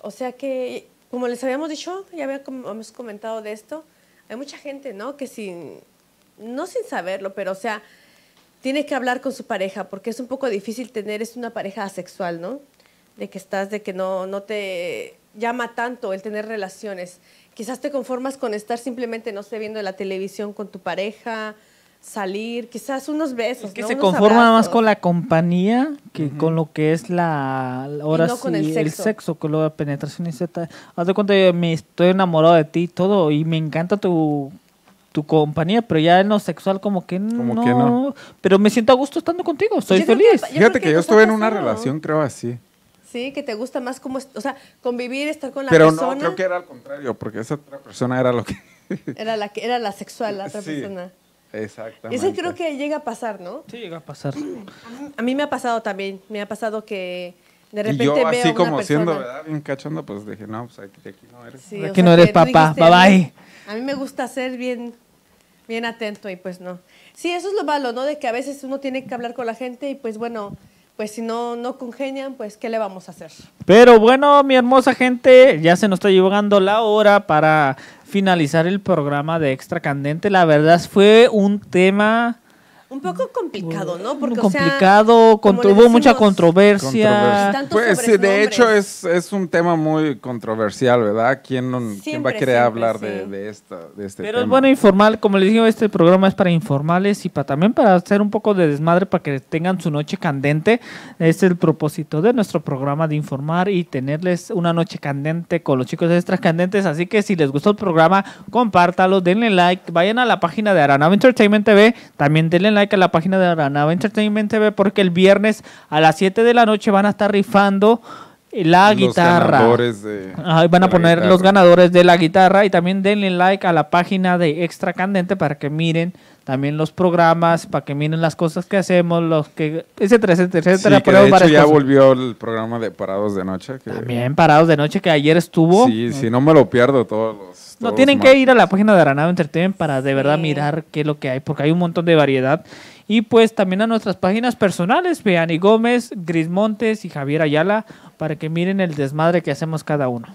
B: O sea que, como les habíamos dicho, ya había com- hemos comentado de esto, hay mucha gente, ¿no? Que sin, no sin saberlo, pero o sea, tiene que hablar con su pareja, porque es un poco difícil tener, es una pareja asexual, ¿no? De que estás, de que no, no te llama tanto el tener relaciones. Quizás te conformas con estar simplemente, no sé, viendo la televisión con tu pareja, salir, quizás unos besos.
A: Es que
B: ¿no?
A: se
B: Unos
A: conforma más con la compañía que con lo que es la ahora
B: no con
A: sí,
B: el
A: el
B: sexo.
A: sexo, con de penetración y Z. Haz de cuenta yo me estoy enamorado de ti y todo y me encanta tu tu compañía, pero ya en lo sexual como que
C: Como
A: no,
C: que no.
A: pero me siento a gusto estando contigo, estoy
B: que-
A: feliz.
C: Fíjate que yo estuve en una relación, creo así.
B: Sí, que te gusta más como, o sea, convivir, estar con la
C: Pero
B: persona.
C: no, creo que era al contrario, porque esa otra persona era lo que...
B: Era la que era la sexual, la otra
C: Sí.
B: persona.
C: Exactamente.
B: Eso creo que llega a pasar, ¿no?
A: Sí, llega a pasar.
B: A mí me ha pasado también, me ha pasado que de
C: Y
B: repente
C: yo
B: veo a
C: así
B: una
C: como siendo,
B: persona-
C: ¿verdad? Bien cachondo, pues dije, no, pues aquí, aquí no eres.
B: Sí,
A: Aquí
B: o
A: no eres
B: que
A: papá,
B: dijiste,
A: bye bye.
B: A mí me gusta ser bien, bien atento y pues no. Sí, eso es lo malo, ¿no? De que a veces uno tiene que hablar con la gente y pues bueno, pues si no, no congenian, pues ¿qué le vamos a hacer?
A: Pero bueno, mi hermosa gente, ya se nos está llegando la hora para finalizar el programa de Extra Candente. La verdad fue un tema
B: Un poco complicado, ¿no? Porque, o sea,
A: complicado,
B: como les
A: tuvo mucha controversia.
B: Tantos
C: Pues sí, de hecho es, es un tema muy controversial, ¿verdad? ¿Quién, no- quién va a
B: Siempre,
C: querer
B: siempre,
C: hablar
B: sí.
C: de, de, esta, de este
A: Pero es
C: tema?
A: bueno informar, como les digo, este programa es para informarles y para también para hacer un poco de desmadre para que tengan su noche candente. Es el propósito de nuestro programa de informar y tenerles una noche candente con los chicos de extras candentes. Así que si les gustó el programa, compártalo, denle like, vayan a la página de Aranava Entertainment TV, también denle like a la página de Aranava Entertainment TV porque el viernes a las 7 de la noche van a estar rifando la
C: Los
A: guitarra.
C: ganadores de-
A: Ajá, van
C: de
A: a poner los ganadores de la guitarra y también denle like a la página de Extra Candente para que miren también los programas, para que miren las cosas que hacemos, los que etcétera, etcétera,
C: Sí,
A: etcétera.
C: que de hecho ya
A: cosas.
C: volvió el programa de Parados de Noche. Que,
A: También parados de noche que ayer estuvo.
C: Sí, si no me lo pierdo todos los...
A: No tienen
C: los
A: que ir a la página de Aranado Entertainment para de verdad
B: Sí.
A: mirar qué es lo que hay, porque hay un montón de variedad. Y pues también a nuestras páginas personales, Beani Gómez, Gris Montes y Javier Ayala, para que miren el desmadre que hacemos cada uno.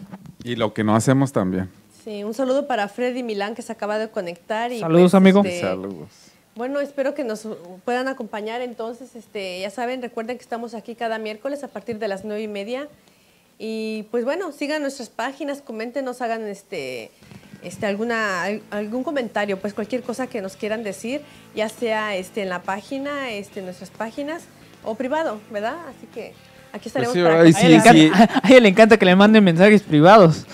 C: Y lo que no hacemos también.
B: Sí, un saludo para Freddy Milán que se acaba de conectar. Y
A: Saludos,
B: pues,
A: amigo.
B: este,
C: Saludos.
B: Bueno, espero que nos puedan acompañar entonces. Este, ya saben, recuerden que estamos aquí cada miércoles a partir de las nueve y media. Y pues bueno, sigan nuestras páginas, coméntenos, hagan este, este, alguna, al- algún comentario, pues cualquier cosa que nos quieran decir, ya sea este, en la página, este, en nuestras páginas o privado, ¿verdad? Así que aquí estaremos
C: sí,
B: para
C: ahí
A: A ella, le
C: Sí,
A: encanta, a ella le encanta que le manden mensajes privados.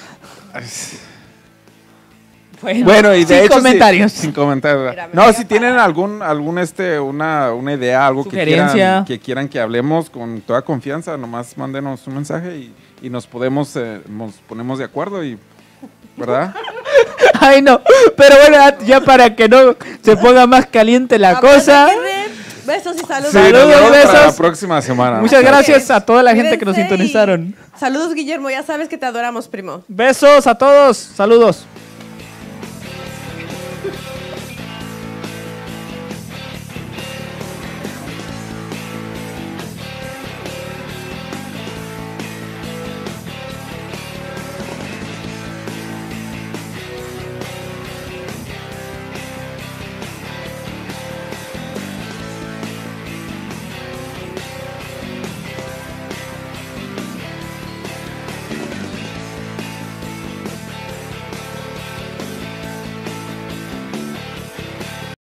C: Bueno, y de
A: sin
C: hecho, sí,
A: comentarios.
C: sin comentarios. No, si tienen algún, algún este, una, una idea, algo que quieran, que quieran que hablemos con toda confianza, nomás mándenos un mensaje y, y nos podemos, eh, nos ponemos de acuerdo y, ¿verdad?
A: Ay, no. Pero bueno, ya- para que no se ponga más caliente la cosa.
B: Besos y saludos.
C: Sí,
A: Saludos,
C: para la
A: besos.
C: próxima semana.
A: Muchas gracias a toda la gente que nos
B: y
A: sintonizaron.
B: Saludos, Guillermo. Ya sabes que te adoramos, primo.
A: Besos a todos. Saludos.